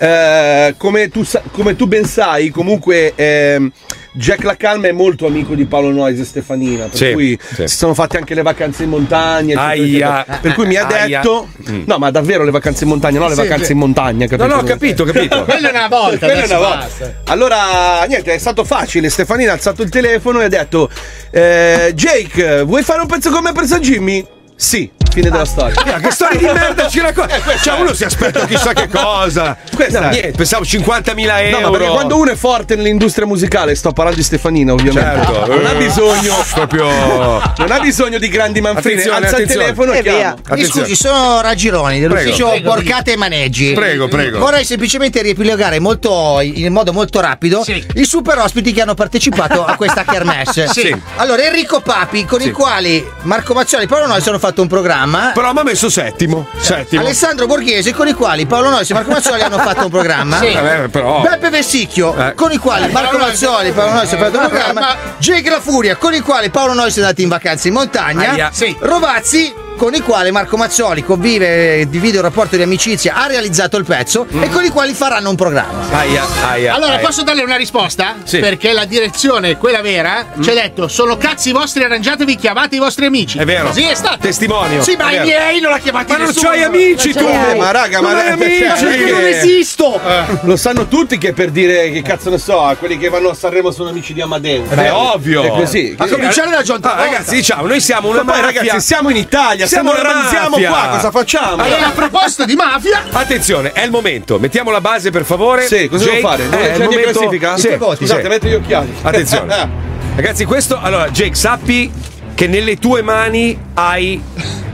Eh, come, tu, sa- come tu ben sai, comunque ehm, Jack La Calma è molto amico di Paolo Noyes e Stefanina, per Sì, cui sì. si sono fatte anche le vacanze in montagna. Aia. eccetera. Per cui mi ha Aia. detto: Mm. No, ma davvero le vacanze in montagna, no, le Sì, vacanze sì. in montagna. Capito? No, no, ho capito, capito. Quella è una volta, Quella è una volta. Allora, niente, è stato facile. Stefanina ha alzato il telefono e ha detto: eh, Jake, vuoi fare un pezzo con me per San Jimmy? Sì, fine della storia. Ah, che storia di merda ci racconta? Cioè, uno si aspetta chissà che cosa. Questa No, niente, pensavo 50.000 euro. No, ma perché quando uno è forte nell'industria musicale, sto parlando di Stefanina, ovviamente. Certo. Non ha bisogno. Proprio. Non ha bisogno di grandi manfrine. Attenzione, Alza attenzione. il telefono e E via. chiama. Mi scusi, sono Raggironi dell'ufficio Prego. Porcate e Maneggi. Prego, prego. Vorrei semplicemente riepilogare molto, in modo molto rapido Sì. i super ospiti che hanno partecipato a questa kermesse. Sì. Allora, Enrico Papi, con i quali Marco Mazzoli e Paolo Nois hanno fatto un programma. Però mi ha messo settimo. Settimo. Alessandro Borghese, con i quali Paolo Nois e Marco Mazzoli hanno fatto un programma. Sì. Vabbè, però. Beppe Vessicchio, Eh. con i quali Marco Mazzoli e Paolo Nois hanno fatto un programma. Jake La Furia, con i quali Paolo Nois è andato in vacanza in montagna. Aia. Sì. Rovazzi, con i quali Marco Mazzoli convive, divide un rapporto di amicizia, ha realizzato il pezzo e con i quali faranno un programma. Aia, aia. Allora, aia. posso darle una risposta? Sì. Perché la direzione, quella vera, ci ha detto: sono cazzi vostri, arrangiatevi, chiamate i vostri amici. È vero. Così è stato. Testimonial. Sì, ma È i miei non l'ha chiamati Ma non c'hai amici Non tu! hai. Ma raga, ma Non hai raga, amici! cioè, Perché non che- esisto. Lo sanno tutti che per dire che cazzo ne so, quelli che vanno a Sanremo sono amici di Amadeus. Beh, ovvio. È così. A cominciare da John Ah, Travolta. ragazzi, diciamo, noi siamo una Ma poi ragazzi, siamo in Italia, Siamo siamo, una siamo mafia. qua, cosa facciamo? Allora, a proposito di mafia, Attenzione, è il momento. Mettiamo la base, per favore. Sì, cosa Jake, devo fare? eh, Dove è c'è il la mia momento- classifica? Sì, Scusate, sì. metto gli occhiali. Attenzione. Ragazzi, questo. Allora, Jake, sappi che nelle tue mani hai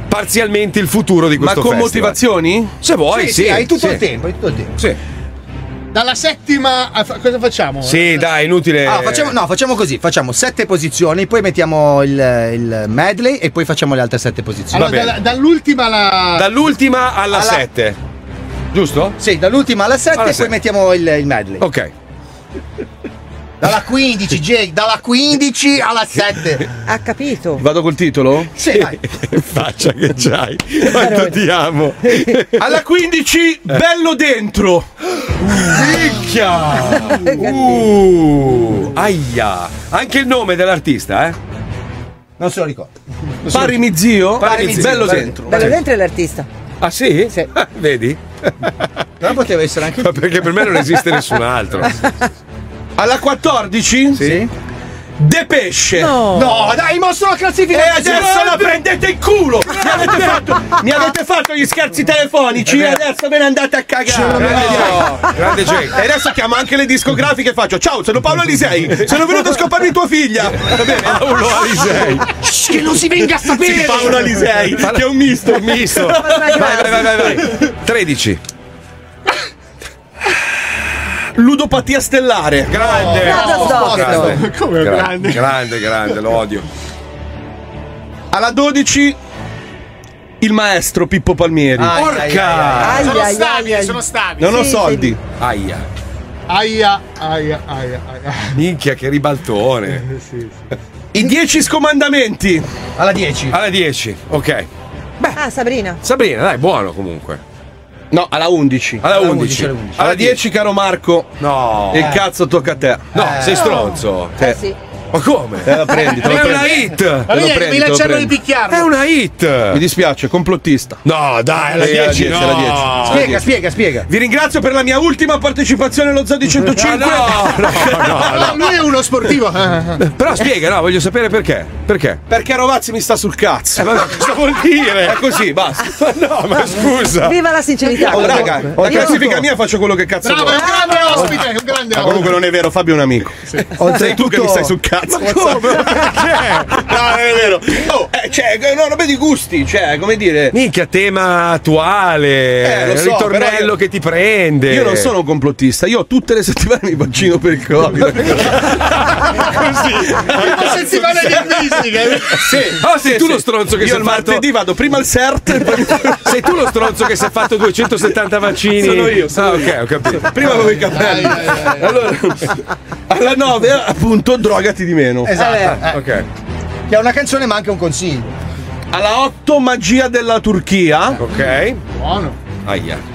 parzialmente il futuro di Ma questo con festival. motivazioni? Se vuoi, sì. hai tutto sì. il tempo, hai tutto il tempo. Sì. Dalla settima. a cosa facciamo? Sì, dai, inutile. Ah, facciamo, no, facciamo così: facciamo sette posizioni, poi mettiamo il, il medley e poi facciamo le altre sette posizioni. Allora, dalla- dall'ultima alla. Dall'ultima alla Alla- 7. Giusto? Sì, dall'ultima alla 7 Alla e poi sette. mettiamo il, il medley. Ok. Dalla 15, Jake, dalla 15 alla 7. Ha capito? Vado col titolo? Sì, vai. Faccia che c'hai. Quanto ti amo. Alla 15, bello dentro. Minchia! Uh, aia! Anche il nome dell'artista, eh? Non se lo ricordo. Pari mi zio, Pari mi zio, bello dentro. Bello dentro è l'artista. Ah sì? Ah, Vedi? Però poteva essere anche Ma perché per me non esiste nessun altro. Alla 14, Sì? De Pesce. No. No, dai, mostro la E classifica. adesso la prendete in culo! Mi avete fatto, mi avete fatto gli scherzi telefonici e adesso ve ne andate a cagare! No, grande Jake. E adesso chiamo anche le discografiche e faccio Ciao, sono Paolo Alisei, sono venuto a scoparmi tua figlia! Va bene? Paolo Alisei. Shh, che non si venga a sapere! Paolo Alisei, che è un misto! Misto. Vai, vai, vai, vai, vai. 13. Ludopatia stellare. Grande. Nada addosso. grande. Come Gra- grande. grande, grande, lo odio. Alla 12 il maestro Pippo Palmieri. Porca! Ai, sono ai, stabili, ai, ai. sono stabili. non ho sì, soldi. Aia. Aia, aia, aia, aia. Minchia, che ribaltone. I 10 scomandamenti. Alla 10. Alla 10, ok. Ah, Sabrina. Sabrina, dai, buono comunque. No, alla 11. Alla Alla 11. 11, alla 11. Alla 10, caro Marco. No. Il cazzo tocca a te. No, sei stronzo. Eh sì. Ma come? Te la prendi, te È la una prendi. hit. Ma lo prendi, mi te cercano di picchiarlo. È una hit. Mi dispiace, complottista. No, dai, Eh, alla 10 10, no. 10. Spiega, spiega, spiega. Vi ringrazio per la mia ultima partecipazione allo Zodi 105. Ah, no, no, no, Ah, lui è uno sportivo. Però spiega, no, voglio sapere perché. Perché? Perché Rovazzi mi sta sul cazzo. Eh, ma cosa vuol dire? È così, basta. Ma no, ma scusa. Viva la sincerità. Oh, raga, la Io- classifica mia faccio quello che cazzo Bravo, è vuoi. un grande ospite, è un grande Ma ospite. comunque non è vero, Fabio è un amico. Sei tu che mi stai sul cazzo. Cazzo, ma come? No, non è vero. Oh, cioè, no, roba di gusti, cioè, come dire. Minchia, tema attuale. Eh, lo so, ritornello io- che ti prende. Io non sono un complottista, io tutte le settimane mi vaccino per il Covid. Così. Una settimana di fisica. Sì. Ah, sei tu lo stronzo che Io si è il fatto- martedì vado prima al CERT poi Sei tu lo stronzo che si è fatto 270 vaccini? Sono io, sono ah, io. ok, ho capito. Prima avevo i capelli. Allora, alla 9, appunto, drogati di meno. Esatto. Eh, ok. Che è una canzone ma anche un consiglio. Alla 8, magia della Turchia. Ok. Buono. Aia.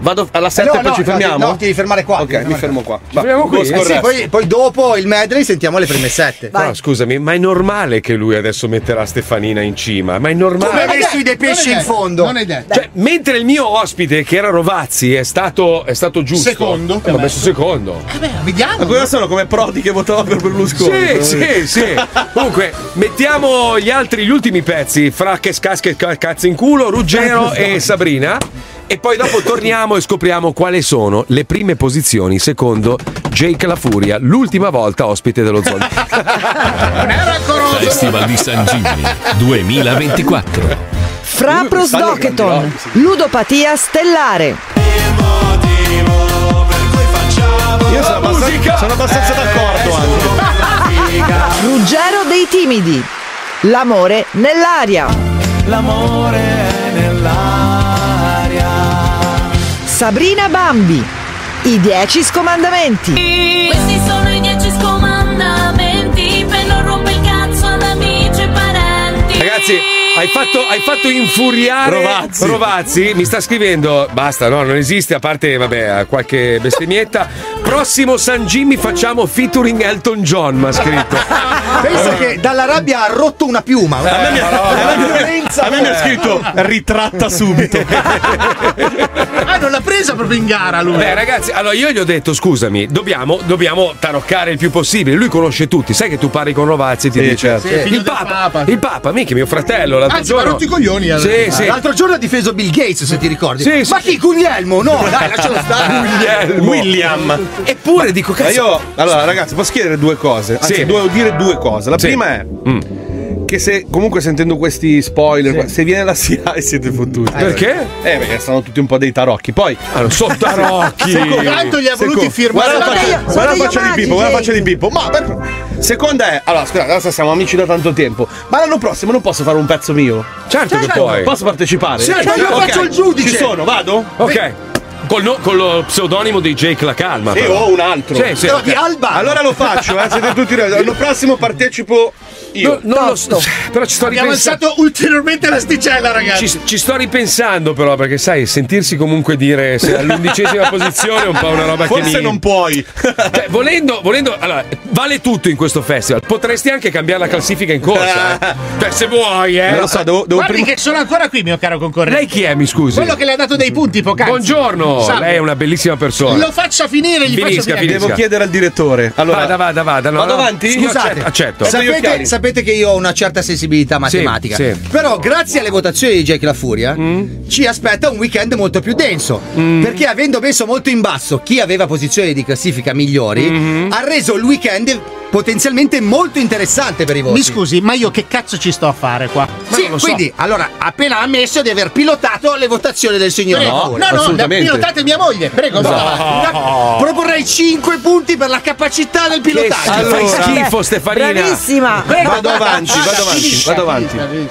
Vado alla Eh, 7 no, poi no, ci fermiamo? No, ti devi fermare qua. Ok, mi fermo qua. Ci fermiamo qui? Eh sì, poi, poi dopo il medley sentiamo le prime sette. No, scusami, ma è normale che lui adesso metterà Stefanina in cima? Ma è normale. Come hai messo i dei pesci in fondo? Non è detto. Cioè, mentre il mio ospite, che era Rovazzi, è stato, è stato giusto. Secondo. L'ho messo secondo. Vabbè, vediamo. Ma cosa sono come Prodi che votava per Berlusconi? Sì, sì, sì. Comunque, mettiamo gli altri, gli ultimi pezzi fra che scasche e cazzo in culo, Ruggero e Sabrina. E poi dopo torniamo e scopriamo quali sono le prime posizioni secondo Jake La Furia, l'ultima volta ospite dello Zone. Festival di San Gimmi 2024. Fra prosdocheton, ludopatia stellare. Io sono abbastanza, sono abbastanza d'accordo anche. Ruggero dei timidi. L'amore nell'aria. L'amore Sabrina Bambi. I dieci scomandamenti. Questi sono i dieci scomandamenti per non rompere il cazzo ad amici e parenti. Ragazzi, hai fatto, hai fatto infuriare Rovazzi. Rovazzi. Mi sta scrivendo, basta, no, non esiste, a parte, vabbè, qualche bestemmietta. Prossimo San Jimmy facciamo featuring Elton John, mi ha scritto. Pensa che dalla rabbia ha rotto una piuma. A me, mi ha- a me mi ha- a me mi ha scritto ritratta subito. Ah, non l'ha presa proprio in gara lui. Beh, ragazzi, allora io gli ho detto: scusami, dobbiamo, dobbiamo taroccare il più possibile. Lui conosce tutti. Sai che tu parli con Rovazzi e ti Sì, dice: certo. Sì, il, papa, Papa. il Papa, mica mio fratello. L'altro Anzi, ma giorno. rotti i coglioni. eh. Sì, sì. L'altro giorno ha difeso Bill Gates, se ti ricordi. Sì, sì. Ma chi? Guglielmo? No, dai, lascialo stare. Guglielmo. William. Eppure dico: Ma cazzo. io, allora, ragazzi, posso chiedere due cose? Anzi, Sì. devo dire due cose. La Sì. prima è Mm. Che se comunque sentendo questi spoiler, qua- se viene la CIA siete fottuti. Perché? Eh, perché sono tutti un po' dei tarocchi. Poi, Allora, sono tarocchi. Tanto gli ha voluti Secondo- firmare Guarda la faccia, guarda la faccia di Pippo, guarda la faccia di Pippo. Ma per- seconda è, allora, scusa, adesso siamo amici da tanto tempo. Ma l'anno prossimo non posso fare un pezzo mio? Certo che puoi. Posso partecipare? Sì, io Ok, faccio il giudice. Ci sono, vado? Ok. Col, no- con lo pseudonimo di Jake La Calma. E però. ho un altro. Sì, sì. No, di Alba. Allora lo faccio, eh, siete tutti L'anno prossimo partecipo io. No, non lo so. Però ci sto Abbiamo ripensando. alzato ulteriormente l'asticella, ragazzi. Ci, ci sto ripensando però perché sai sentirsi comunque dire se all'undicesima posizione è un po' una roba che Forse mi... non puoi. Cioè, volendo, volendo allora, vale tutto in questo festival potresti anche cambiare la classifica in corsa eh. cioè se vuoi eh Non lo so, devo, devo Guardi prima. che sono ancora qui, mio caro concorrente. lei chi è mi scusi Quello che le ha dato dei punti poc'anzi. buongiorno Salve. lei è una bellissima persona Lo faccia finire, gli Finisca, faccia finire. Devo chiedere al direttore. Allora, vada vada vada no, Vado no. avanti? Scusate. accetto. Sì. Sapete, sapete che io ho una certa sensibilità matematica. sì. Però, grazie alle votazioni di Jake La Furia, ci aspetta un weekend molto più denso. Perché avendo messo molto in basso chi aveva posizioni di classifica migliori, ha reso il weekend potenzialmente molto interessante per i voti. Mi scusi, ma io che cazzo ci sto a fare qua? Sì, non lo so. quindi, allora, appena ammesso di aver pilotato le votazioni del signor Prego. No, no, ha assolutamente. pilotate mia moglie. Prego, vada avanti. Proporrei 5 punti per la capacità del pilotaggio. Allora, fai Allora. schifo Stefanina Bravissima. Vado avanti, vado avanti, vado avanti.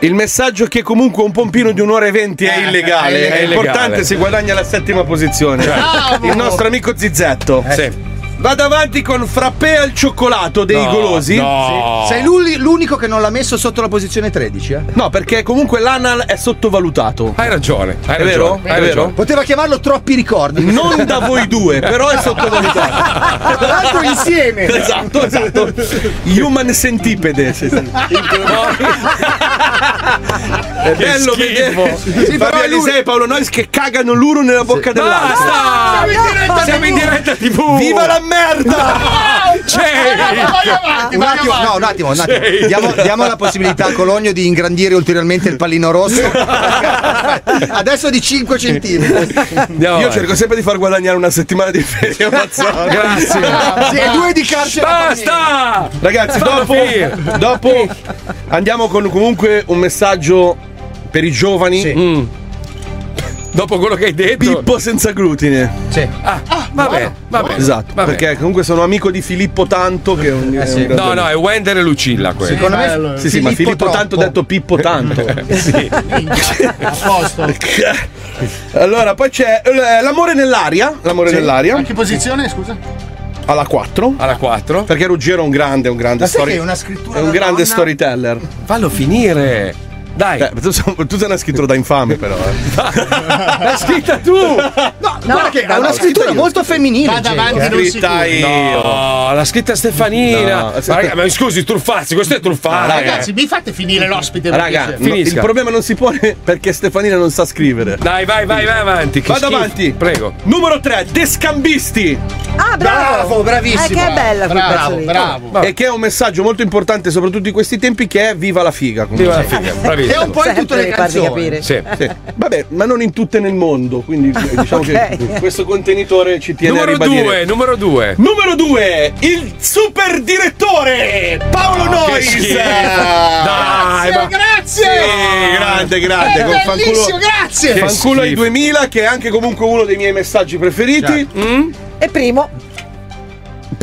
Il messaggio è che comunque un pompino di un'ora e venti è illegale. è È illegale. importante, si guadagna la settima posizione. Bravo. Il nostro amico Zizzetto. Sì. Vado avanti con frappè al cioccolato dei No, golosi. no. Sei l'uni- l'unico che non l'ha messo sotto la posizione 13, eh? No, perché comunque l'anal è sottovalutato. hai ragione hai È vero? ragione, hai È vero? Poteva chiamarlo troppi ricordi. Non da voi due, però è sottovalutato. Tra l'altro insieme. esatto, esatto. Human centipede. Sì, sì. È bello vedere Sì, Fabio Alisei e Paolo Nois che cagano l'uno nella bocca dell'altro. basta Siamo in diretta siamo in TV. diretta tv Viva la merda! Vai avanti, un attimo, no, un attimo, un attimo. Diamo, diamo la possibilità a Cologno di ingrandire ulteriormente il pallino rosso. Adesso di 5 centimetri. Io cerco sempre di far guadagnare una settimana di ferie a Mazzoni. Grazie. Sì, e due di carcere. Basta! Ragazzi, dopo, dopo andiamo con comunque un messaggio per i giovani. Mm. Dopo quello che hai detto. Pippo senza glutine. Sì. Ah, vabbè, vabbè. Esatto, vabbè. perché comunque sono amico di Filippo Tanto che è un, è un No, no, è Wender e Lucilla quello. Secondo me sì, sì, ma Filippo Tanto detto Pippo Tanto. sì. A posto. Allora, poi c'è eh, l'amore nell'aria, l'amore Sì. nell'aria A che posizione, scusa? alla 4. Alla 4. Perché Ruggero è un grande, un grande Ma sai story- che è una scrittura è un grande donna? storyteller. Fallo finire. Dai. Eh, tu, sei una scrittura da infame però. eh. L'hai scritta tu! No, guarda che ha una no, scrittura io. molto femminile. Jake, avanti, eh. non si Scritta io. No, l'ha scritta Stefanina. No, ma, raga, ma scusi, truffazzi, questo è truffare. Ragazzi, mi fate finire l'ospite. Raga, no, il problema non si pone perché Stefanina non sa scrivere. Dai, vai, vai, vai avanti. che Vado schifo. avanti. Prego. Numero 3, Descambisti. Ah, bravo! Bravo, bravissimo. Eh, che è bella Bravo, lì. bravo. E che è un messaggio molto importante, soprattutto in questi tempi, che è viva la figa. Viva la figa, È bravissimo. un po' in tutte le canzoni. capire. Sì. Sì. Vabbè, ma non in tutte nel mondo, quindi diciamo che Ok. questo contenitore ci tiene a Numero ribadire. 2, numero 2. Numero 2, il super direttore Paolo Nois. schifo. Dai, Grazie, grazie. Sì, grande, grande. Eh, con fanculo, grazie. Che fanculo ai schifo. 2000, che è anche comunque uno dei miei messaggi preferiti. E primo,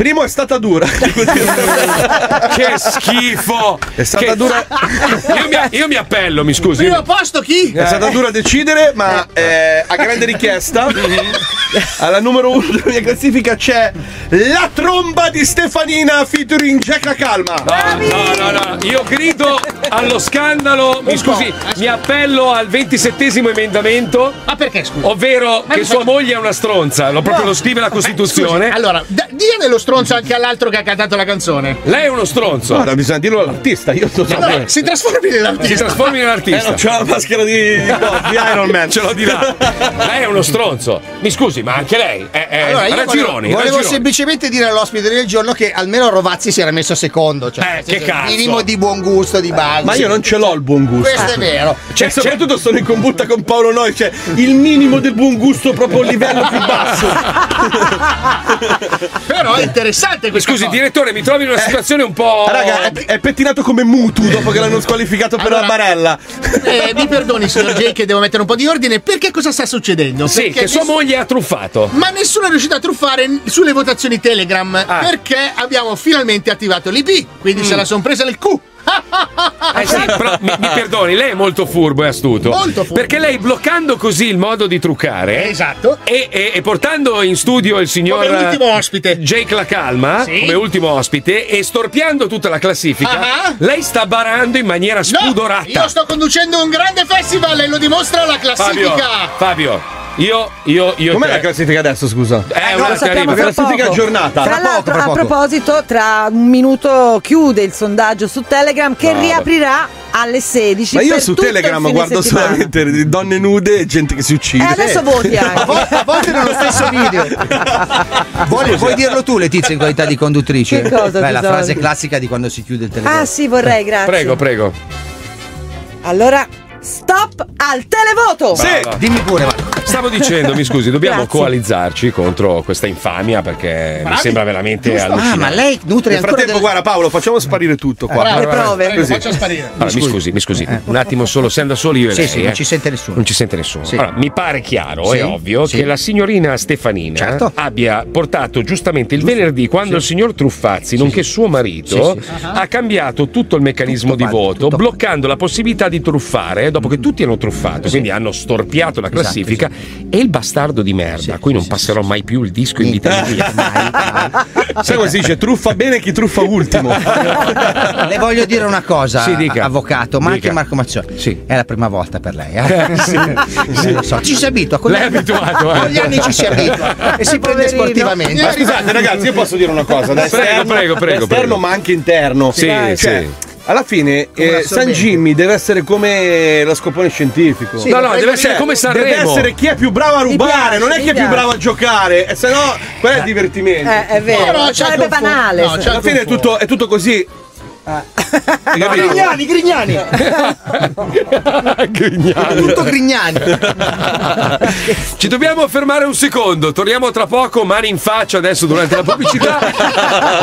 Primo è stata dura. Che schifo! È stata Che- dura. Io mi, io mi appello, mi scusi. Primo posto chi? È stata dura decidere, ma eh, a grande richiesta, alla numero uno della mia classifica c'è la tromba di Stefanina featuring Jack La Calma. No, no, no, io grido allo scandalo, mi scusi, mi appello al 27 emendamento, Ma perché scusa? ovvero Ma che sua moglie è una stronza, lo proprio lo scrive la Costituzione. Scusi, allora, da- dia dello stronzo anche all'altro che ha cantato la canzone. Lei è uno stronzo. Guarda, bisogna dirlo all'artista, io so Allora, si trasformi Si nell'artista. trasformi Eh, nell'artista. non c'ho la maschera di, di, Iron Man. Ce l'ho di là. Lei è uno stronzo. Mi scusi, ma anche lei è, è Allora, io raggironi. volevo, volevo semplicemente dire all'ospite del giorno che almeno Rovazzi si era messo secondo. Cioè, Eh, che cazzo. Minimo di buon gusto, di base. Ma io non ce l'ho il buon gusto. Questo è vero. Cioè, soprattutto sono in combutta con Paolo Noi, cioè il minimo del buon gusto proprio a livello più basso. Però è interessante questa Scusi, cosa. direttore, mi trovi in una situazione un po'. Raga, è, è pettinato come Mutu dopo che l'hanno squalificato per Allora- la barella. Eh, mi perdoni, signor J, che devo mettere un po' di ordine. Perché cosa sta succedendo? Sì, Perché che sua ness- moglie ha truffato. Ma nessuno è riuscito a truffare n- sulle votazioni Telegram Ah. perché abbiamo finalmente attivato l'IP. Quindi se la son presa nel Q. Eh sì, però mi, mi perdoni, lei è molto furbo e astuto. Molto furbo. Perché lei bloccando così il modo di truccare Esatto. e, e- e portando in studio il signor Come ultimo ospite. Jake La Calma Sì. come ultimo ospite e storpiando tutta la classifica, Ah. lei sta barando in maniera No, spudorata. io sto conducendo un grande festival e lo dimostra la Fabio, classifica. Fabio, io, io, io. Com'è te- la classifica adesso, scusa? Eh, lo un'altra sappiamo arriva. fra classifica poco. aggiornata. Tra l'altro, a proposito, tra un minuto chiude il sondaggio su Telegram che No, riaprirà alle 16. Ma io per su Telegram guardo solamente donne nude e gente che si uccide. E adesso voti A anche. volte, a volte nello stesso video. Vuoi, vuoi dirlo tu, Letizia, in qualità di conduttrice? Che cosa, Beh, la frase classica di quando si chiude il telefono. Ah sì, vorrei, grazie. Prego, prego. Allora, stop al televoto! Brava. Dimmi pure, va. Stavo dicendo, mi scusi, dobbiamo Grazie. coalizzarci contro questa infamia perché mi Bravi. sembra veramente Giusto. Ah, allucinante. ma lei nutre Nel ancora frattempo, delle... guarda Paolo, facciamo sparire tutto qua. Bravo, Le bravo, prove. prego, Così. faccia sparire. Allora, mi scusi, mi scusi, un attimo solo, siamo da soli io e Sì, lei. sì, eh. non ci sente nessuno. Non ci sente nessuno. Sì. Allora, mi pare chiaro, Sì, è ovvio, sì. che la signorina Stefanina Certo. abbia portato giustamente il venerdì, quando il signor Truffazzi, nonché suo marito, Sì, sì, sì. ha cambiato tutto il meccanismo Tutto di quanto, voto, bloccando la possibilità di truffare, dopo che tutti hanno truffato, quindi hanno storpiato la classifica, e il bastardo di merda, a cui non passerò mai più il disco in vita mia. Sai come si dice? Truffa bene chi truffa ultimo. Le voglio dire una cosa, Sì, dica. avvocato, ma Dica. anche Marco Mazzoni. Sì. È la prima volta per lei, eh? Sì, Eh, lo so. Ci si abitua. Con Lei gli abituato, eh. Con gli anni ci si abitua e si prende Poverino. sportivamente. Ma scusate, ragazzi, io posso dire una cosa. Da Prego, esterno, prego, prego, da esterno prego. ma anche interno. Sì, Cioè, sì. Alla fine eh. San Jimmy deve essere come lo scopone scientifico. Sì, No, no, deve essere come Sanremo. Deve essere chi è più bravo a rubare, piace, non è chi è più bravo a giocare, e se no quello è divertimento. Eh, è vero, No, no, sarebbe banale. No, alla fine è tutto, è tutto così. Capito? Grignani, Grignani. Grignani. Tutto Grignani. Ci dobbiamo fermare un secondo, torniamo tra poco, mani in faccia adesso durante la pubblicità.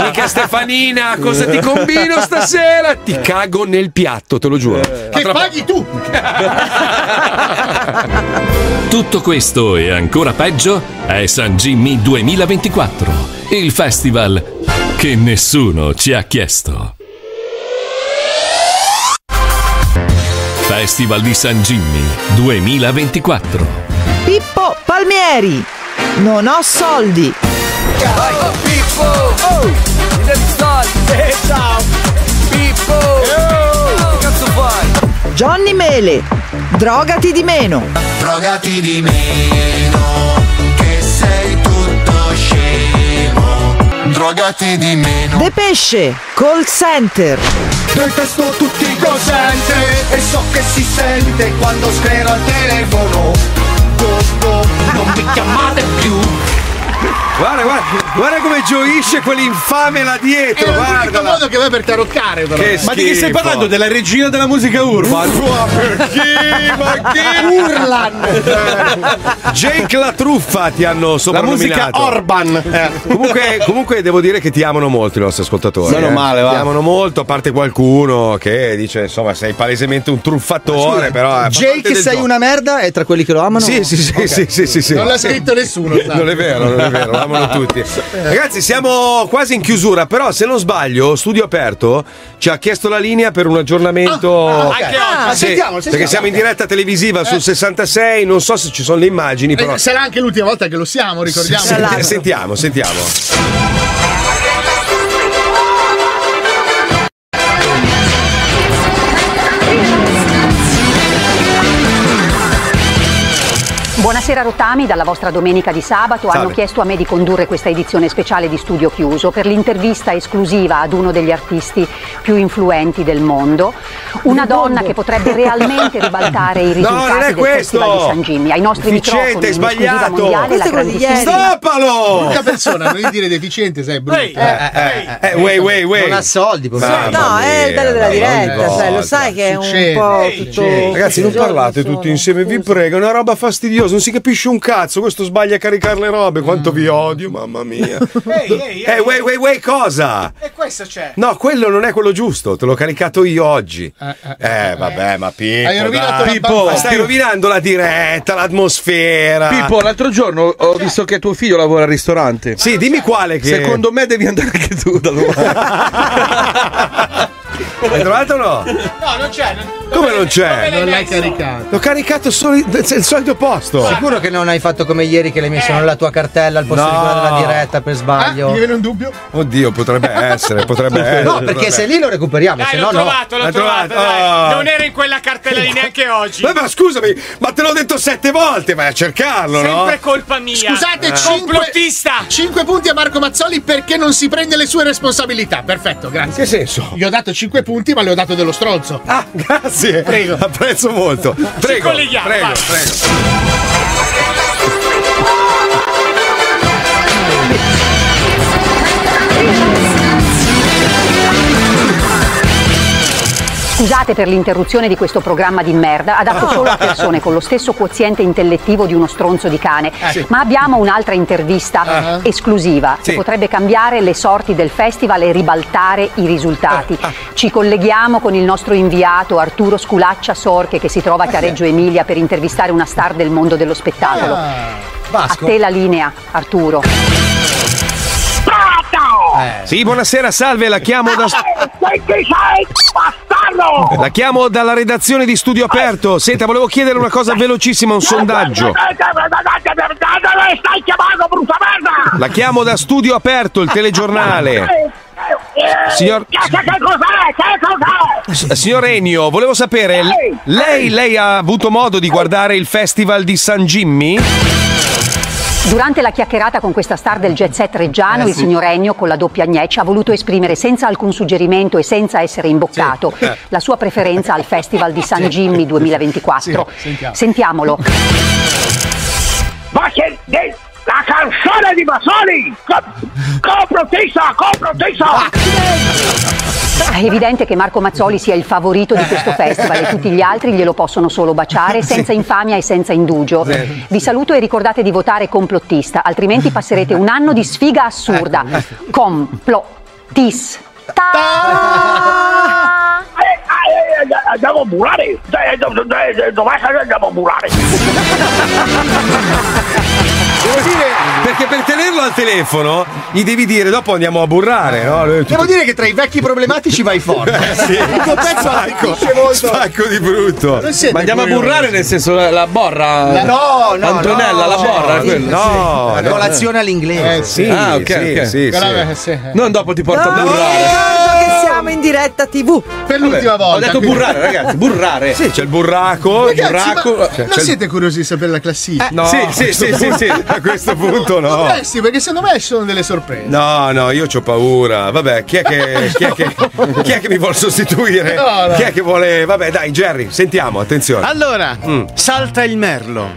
Mica Stefanina, cosa ti combino stasera? Ti cago nel piatto, te lo giuro. Che paghi tu! Tutto questo e ancora peggio è San Jimmy 2024, il festival che nessuno ci ha chiesto. Festival di San Jimmy 2024. Pippo Palmieri, non ho soldi. Ciao Pippo! Oh! Mi devi soldi! Eh, ciao! Pippo! Che cazzo fai? Johnny Mele, drogati di meno. Drogati di meno, Drogati di meno. De Pesce, call center. Detesto tutti i call center e so che si sente quando scrivo al telefono. Go, go, non mi chiamate più. Guarda, guarda, guarda come gioisce quell'infame là È dietro, l'unico guarda. modo che vai per taroccare, però. Che Ma di chi stai parlando? Della regina della musica urban? Ma chi? Ma chi? Urlan! Jake la truffa ti hanno La soprannominato. musica Orban. Eh. Comunque, comunque devo dire che ti amano molto i nostri ascoltatori. Meno eh. male, va. Ti amano molto, a parte qualcuno che dice, insomma, sei palesemente un truffatore, però... eh, Jake, sei gioco. una merda? È tra quelli che lo amano? Sì, sì, sì, sì, sì, sì, sì. Non l'ha scritto nessuno, sai. Non è vero, non è vero, amano tutti. Ragazzi, siamo quasi in chiusura, però se non sbaglio, Studio Aperto ci ha chiesto la linea per un aggiornamento. Ah, ok. Anche oggi. Sì, Sentiamo, sentiamo. Perché siamo in diretta televisiva sul Eh. 66, non so se ci sono le immagini, però... Eh, Sarà anche l'ultima volta che lo siamo, ricordiamo. Sì, sentiamo, sentiamo. Buonasera Rottami, dalla vostra domenica di sabato Salve. hanno chiesto a me di condurre questa edizione speciale di Studio Chiuso per l'intervista esclusiva ad uno degli artisti più influenti del mondo, una donna che potrebbe realmente ribaltare i No, non risultati è del questo! Festival di San Jimmy. Ai nostri Deficiente, microfoni sbagliato! mondiale Questo la grandissima. Stoppalo! Brutta persona, non gli dire deficiente, sai, brutta. Ehi, Eh, wait, wait, wait. Non ha soldi, No, è il bello della mia, diretta, sai, lo mia. sai che è un Succede, po' ehi, tutto. Ragazzi, non parlate tutti insieme, vi prego, è una roba fastidiosa, non si capisce un cazzo. Questo sbaglia a caricare le robe. Quanto vi odio, mamma mia. Ehi, ehi, Eh, wait, wait, wait, cosa? E questo c'è. No, quello non è quello giusto, te l'ho caricato io oggi. Eh, vabbè, ma Pippo. Hai rovinato dai. banca. Ma stai rovinando la diretta, l'atmosfera. Pippo, l'altro giorno ho visto che tuo figlio lavora al ristorante. Sì, dimmi quale che. Secondo me devi andare anche tu da domani. L'hai trovato o no? No, non c'è. non- Come non c'è? Non l'hai caricato. L'ho caricato solo in- nel solito posto. Sicuro che non hai fatto come ieri che l'hai messo nella tua cartella al posto di No. quella della diretta per Ah, sbaglio? mi viene un dubbio? Oddio, potrebbe essere, potrebbe essere. No, perché se lì lo recuperiamo, Dai, se l'ho no no. trovato, l'ho L'hai trovato. trovato? dai. Ah. Non era in quella cartella lì neanche oggi. Ma, ma scusami, ma te l'ho detto sette volte, vai a cercarlo, no? Sempre colpa mia. Scusate, Eh. 5 Complottista. 5 punti a Marco Mazzoli perché non si prende le sue responsabilità. Perfetto, grazie. Che senso? Gli ho dato 5 punti, ma le ho dato dello stronzo. Ah, grazie. Prego. Apprezzo molto. Prego. colleghiamo, prego, vai. prego. Scusate per l'interruzione di questo programma di merda, adatto solo a persone con lo stesso quoziente intellettivo di uno stronzo di cane. Eh, sì. Ma abbiamo un'altra intervista Ah. esclusiva Sì. che potrebbe cambiare le sorti del festival e ribaltare i risultati. Ci colleghiamo con il nostro inviato Arturo Sculaccia Sorche che si trova a Careggio Emilia per intervistare una star del mondo dello spettacolo. A te la linea, Arturo. Sì, buonasera, salve, la chiamo da. La chiamo dalla redazione di Studio Aperto. Senta, volevo chiedere una cosa velocissima, un sondaggio. Dove stai chiamando, brutta merda? La chiamo da Studio Aperto, il telegiornale. Signor- cos'è? Che cos'è? S- Signor Ennio, volevo sapere, lei, lei ha avuto modo di guardare il festival di San Jimmy? Durante la chiacchierata con questa star del jet set reggiano, Eh, il sì. signor Ennio, con la doppia gneccia, ha voluto esprimere senza alcun suggerimento e senza essere imboccato Sì. Eh. la sua preferenza al Festival di San Jimmy 2024. Sì, sentiamo. Sentiamolo. Ma che de- la canzone di Masoli! Co- compro tesa, compro tesa! È evidente che Marco Mazzoli sia il favorito di questo festival e tutti gli altri glielo possono solo baciare senza infamia e senza indugio. Vi saluto e ricordate di votare complottista, altrimenti passerete un anno di sfiga assurda. Complottista. Eh, eh, eh, Andiamo a burare! Eh, do- do- do- Dov'è che andiamo a burare? Devo dire, perché per tenerlo al telefono gli devi dire dopo andiamo a burrare, no? Devo dire che tra i vecchi problematici vai forte. Sì. Il tuo pezzo molto. spacco di brutto. Ma andiamo a burrare nel senso la, la borra. La- no, no, Antonella, no, la borra, no, quella. no, La no. colazione all'inglese. Eh, sì. Ah, ok, sì, ok. sì, sì. eh, Non dopo ti porta a No, burrare. ricordo che siamo in diretta TV. Per l'ultima Vabbè, volta. Ho detto burrare, ragazzi, burrare. Sì, c'è il burraco, Ragazzi, burraco. ma cioè, non c'è il- siete curiosi di sapere la classifica? No, Sì, a sì, questo sì, sì, punto- sì. A questo punto no. Eh sì, perché secondo me ci sono delle sorprese. No, no, io ho paura. Vabbè, chi è che, chi è che, chi è che mi vuole sostituire? No, no. Chi è che vuole. Vabbè, dai, Jerry, sentiamo, attenzione. Allora, Mm. salta il merlo,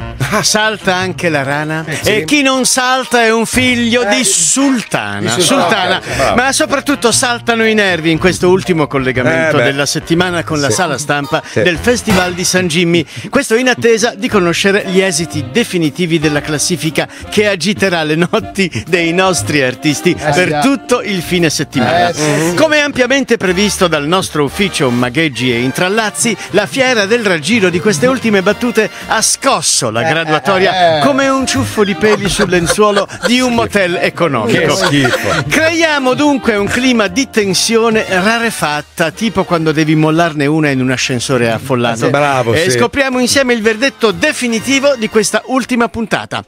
salta anche la rana Eh, sì. e chi non salta è un figlio di sultana. di sultana. sultana. Ma soprattutto saltano i nervi in questo ultimo collegamento Eh, della settimana con la Sì. sala stampa Sì. del Festival di San Jimmy. Questo in attesa di conoscere gli esiti definitivi della classifica che agiterà le notti dei nostri artisti per sì. tutto il fine settimana. Eh, sì. Come ampiamente previsto dal nostro ufficio Magheggi e Intrallazzi, la fiera del raggiro di queste ultime battute ha scosso la graduatoria eh. come un ciuffo di peli sul lenzuolo di un motel economico. Che schifo. Creiamo dunque un clima di tensione rarefatta, tipo quando devi mollarne una in un ascensore affollato. Bravo, E sì. scopriamo insieme il verdetto definitivo di questa ultima puntata.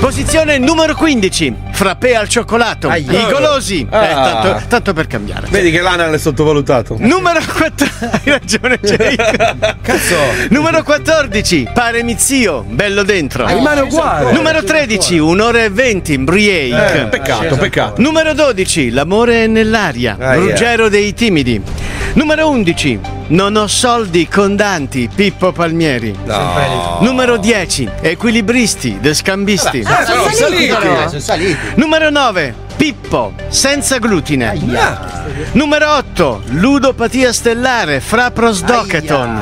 Posizione numero 15, frappè al cioccolato. Aia. I golosi. Ah. Eh, tanto, tanto per cambiare. Vedi che l'Anal è sottovalutato. Numero 4 Hai ragione Jake Cazzo. Numero 14 Pare mi zio Bello dentro Rimane uguale. Numero 13 Un'ora e 20 Briake Eh, peccato, peccato. Numero 12 L'amore è nell'aria Aia. Ruggero dei timidi Numero 11 Non ho soldi condanti Pippo Palmieri No. Numero 10 Equilibristi De Scambisti Ah, sono sono saliti, saliti. però. Sono saliti. Numero 9 Pippo senza glutine. Numero 8 Ludopatia stellare Fra Prosdoketon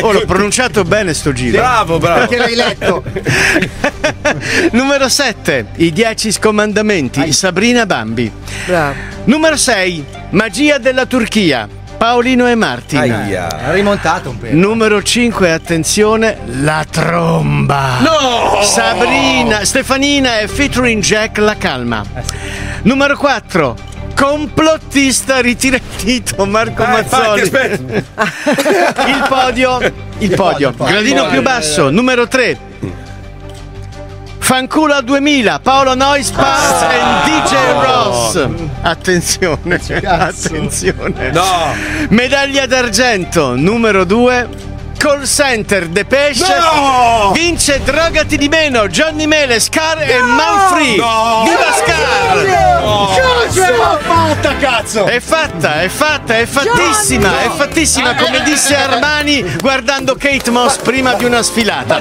Oh l'ho pronunciato bene sto giro. Bravo, bravo. Perché l'hai letto? Numero 7 I 10 scomandamenti Sabrina Bambi. Bravo. Numero 6 Magia della Turchia Paolino e Martin Aia. Ha rimontato un pelo. Numero 5, attenzione, la tromba. No! Sabrina, Stefanina e featuring Jack La Calma. Numero 4, complottista ritira il dito Marco Eh, Mazzoli. infatti, aspetta. il podio, il podio. Gradino più basso, numero 3. Fanculo a 2000, Paolo Noispass Ah. e DJ Ross. Attenzione, attenzione. No. Medaglia d'argento numero 2. Call center Depeche No! vince drogati di meno Johnny Mele, Scar e Manfree No! viva Scar Ce l'ho fatta, cazzo! è fatta, è fatta, è fattissima, è fattissima come disse Armani guardando Kate Moss prima di una sfilata.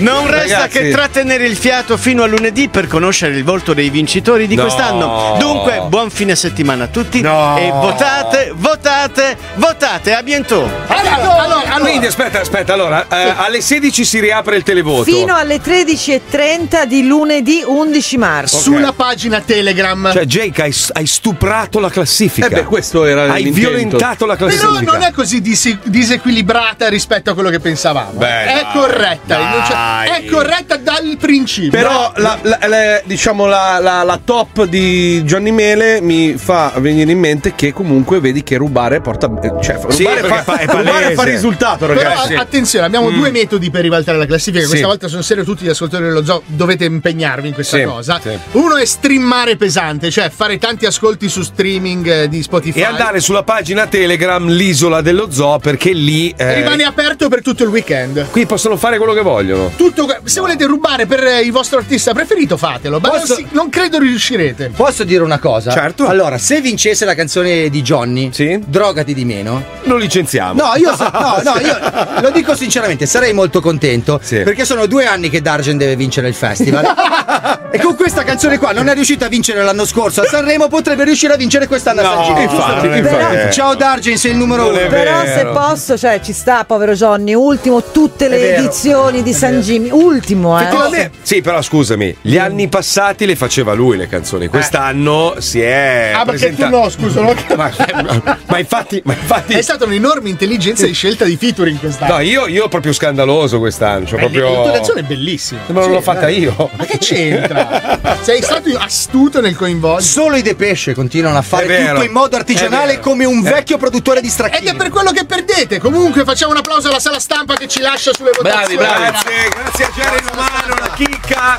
Non resta Ragazzi. che trattenere il fiato fino a lunedì per conoscere il volto dei vincitori di No. quest'anno. Dunque, buon fine settimana a tutti No. e votate, votate, votate. A bientôt. Allora, allora, allora. Quindi aspetta, aspetta, allora, eh, alle 16 si riapre il televoto. Fino alle 13.30 di lunedì 11 marzo. Sulla pagina Telegram. Cioè, Jake, hai, hai stuprato la classifica. Eh beh, questo era Hai l'intento. violentato la Però classifica. non è così dis- disequilibrata rispetto a quello che pensavamo. Beh, è dai, corretta. dai. è corretta dal principio. Però la, la- la- diciamo la, la- la top di Johnny Mele mi fa venire in mente che comunque vedi che rubare porta. eh, Cioè, rubare, Sì, fa, fa- è rubare fa risultato, Però Però sì. attenzione, abbiamo Mm. due metodi per ribaltare la classifica. Sì. Questa volta sono serio tutti gli ascoltatori dello zoo. Dovete impegnarvi in questa Sì, cosa. sì. Uno è streamare pesante, cioè fare tanti ascolti su streaming eh, di Spotify. E andare sulla pagina Telegram l'isola dello zoo perché lì eh, Rimane aperto per tutto il weekend. qui possono fare quello che vogliono. Tutto se volete rubare per eh, il vostro artista preferito, fatelo. Ma Posso- non, si- non credo riuscirete. Posso dire una cosa? Certo. Allora, se vincesse la canzone di Johnny, drogati di meno. Lo licenziamo. No, io, sa- no, no, io lo dico sinceramente, sarei molto contento. Perché sono due anni che Dargen deve vincere il festival. e con questa canzone qua non è riuscito a vincere l'anno scorso a Sanremo, potrebbe riuscire a vincere quest'anno No, a San infatti, infatti. Però- Ciao Dargen, sei il numero Non uno. Però se posso, cioè ci sta, povero Johnny, ultimo tutte le edizioni di San Jimmy, ultimo, eh. Effettivamente- Sì, però scusami, gli anni passati le faceva lui le canzoni. Quest'anno si è. ah, perché tu no, scusa, no? Ma, ma infatti, ma infatti. È stata un'enorme intelligenza di scelta di featuring quest'anno. No, io, io proprio scandaloso quest'anno. Cioè, proprio... La tua canzone è bellissima. Ma non l'ho fatta dai. io. Ma che c'entra? Sei stato astuto nel coinvolgere. Solo i Depesce continuano a fare tutto in modo artigianale come un Eh. vecchio produttore di stracchini. Ed è per quello che perdete. Comunque facciamo un applauso alla sala stampa che ci lascia sulle votazioni. Grazie, grazie a Jerry Romano, la chicca.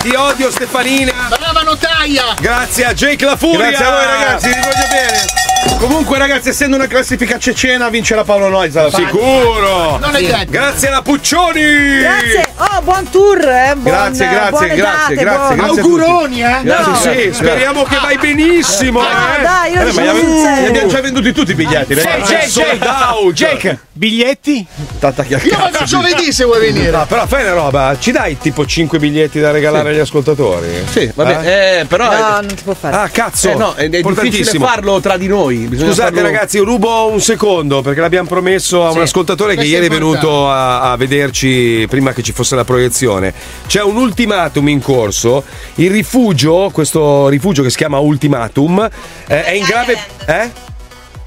Ti odio Stefanina. Brava notaia. Grazie a Jake La Furia. Grazie a voi ragazzi, vi voglio bene. Comunque ragazzi, essendo una classifica cecena, vince la Paolo Noiz alla fine. Sicuro. Non è detto. Grazie alla Puccioni. Grazie, oh, buon tour, eh. Buon, Grazie, grazie, buone grazie, date, grazie, buon- grazie. Auguroni, eh? Grazie, No. sì, speriamo che vai benissimo. Ah, eh. dai, io Eh, ma li sul abbiamo- già venduti tutti i biglietti. Jake, ragazzi. Jake, out. Jake, biglietti? Tanta Io chiacchierata. vado giovedì se vuoi venire. No, però fai una roba, ci dai tipo 5 biglietti da regalare agli ascoltatori? Sì, vabbè, eh, però. No, non si può fare. Ah, cazzo! Eh, no, è, è difficile farlo tra di noi. bisogna Scusate farlo- ragazzi, rubo un secondo perché l'abbiamo promesso a un ascoltatore che Questo ieri è è venuto a, a vederci prima che ci fosse la proiezione. C'è un ultimatum in corso, il rifugio, questo rifugio che si chiama Ultimatum, eh, è in grave... Eh?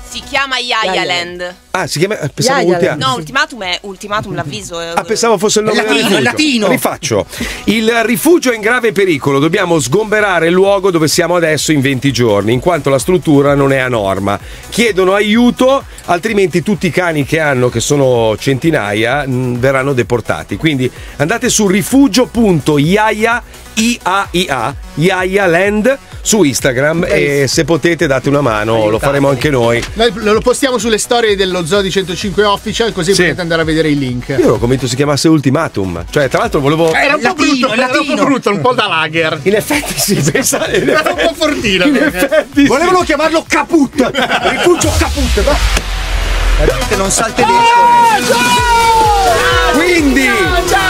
Si chiama Yayaland. Ah, si chiama... eh, Pensavo Yayaland. Ultimatum. No, ultimatum è ultimatum, l'avviso. È... Ah, pensavo fosse il nome È del latino, rifugio. latino. Rifaccio. Il rifugio è in grave pericolo. Dobbiamo sgomberare il luogo dove siamo adesso in 20 giorni, in quanto la struttura non è a norma. Chiedono aiuto, altrimenti tutti i cani che hanno, che sono centinaia, mh, verranno deportati. Quindi andate su rifugio.iaia IAIA, Iaia Land su Instagram e se potete date una mano, lo faremo anche noi. Noi lo postiamo sulle storie dello Zoo di 105 Official, così Sì. potete andare a vedere i link. Io ero convinto si chiamasse Ultimatum. Cioè, tra l'altro volevo. Era un po' brutto, era un po' brutto, un po' da lager. In effetti si pensa. Era un po' fortino. In effetti. sì. Volevano chiamarlo Caput. Rifugio Caput. ma- La gente non saltellesco. Quindi,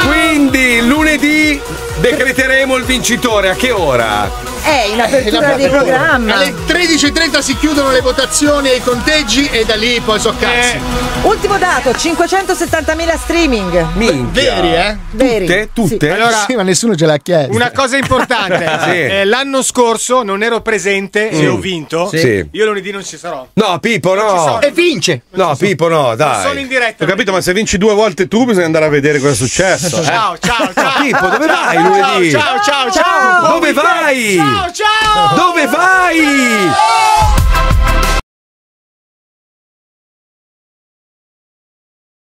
quindi lunedì decreteremo il vincitore. A che ora? Eh, in apertura di programma. Alle 13.30 si chiudono le votazioni e i conteggi e da lì poi so cazzi. Ultimo dato, 570.000 streaming. Minchia. Veri, eh? Veri. Tutte? Tutte? Allora- Sì, ma nessuno ce l'ha chiesto. Una cosa importante, Sì. eh, l'anno scorso non ero presente e ho vinto. Sì. Io lunedì non ci sarò. No, Pippo, no. E vince. No, Pippo, no, Sono dai. in diretta. Ho capito, ma se vinci due volte tu, bisogna andare a vedere cosa è successo. eh. Ciao, ciao, ciao. Pippo, dove vai Ciao, lunedì? Ciao, ciao, ciao. Ciao. Dove vai? Ciao, ciao. Dove vai?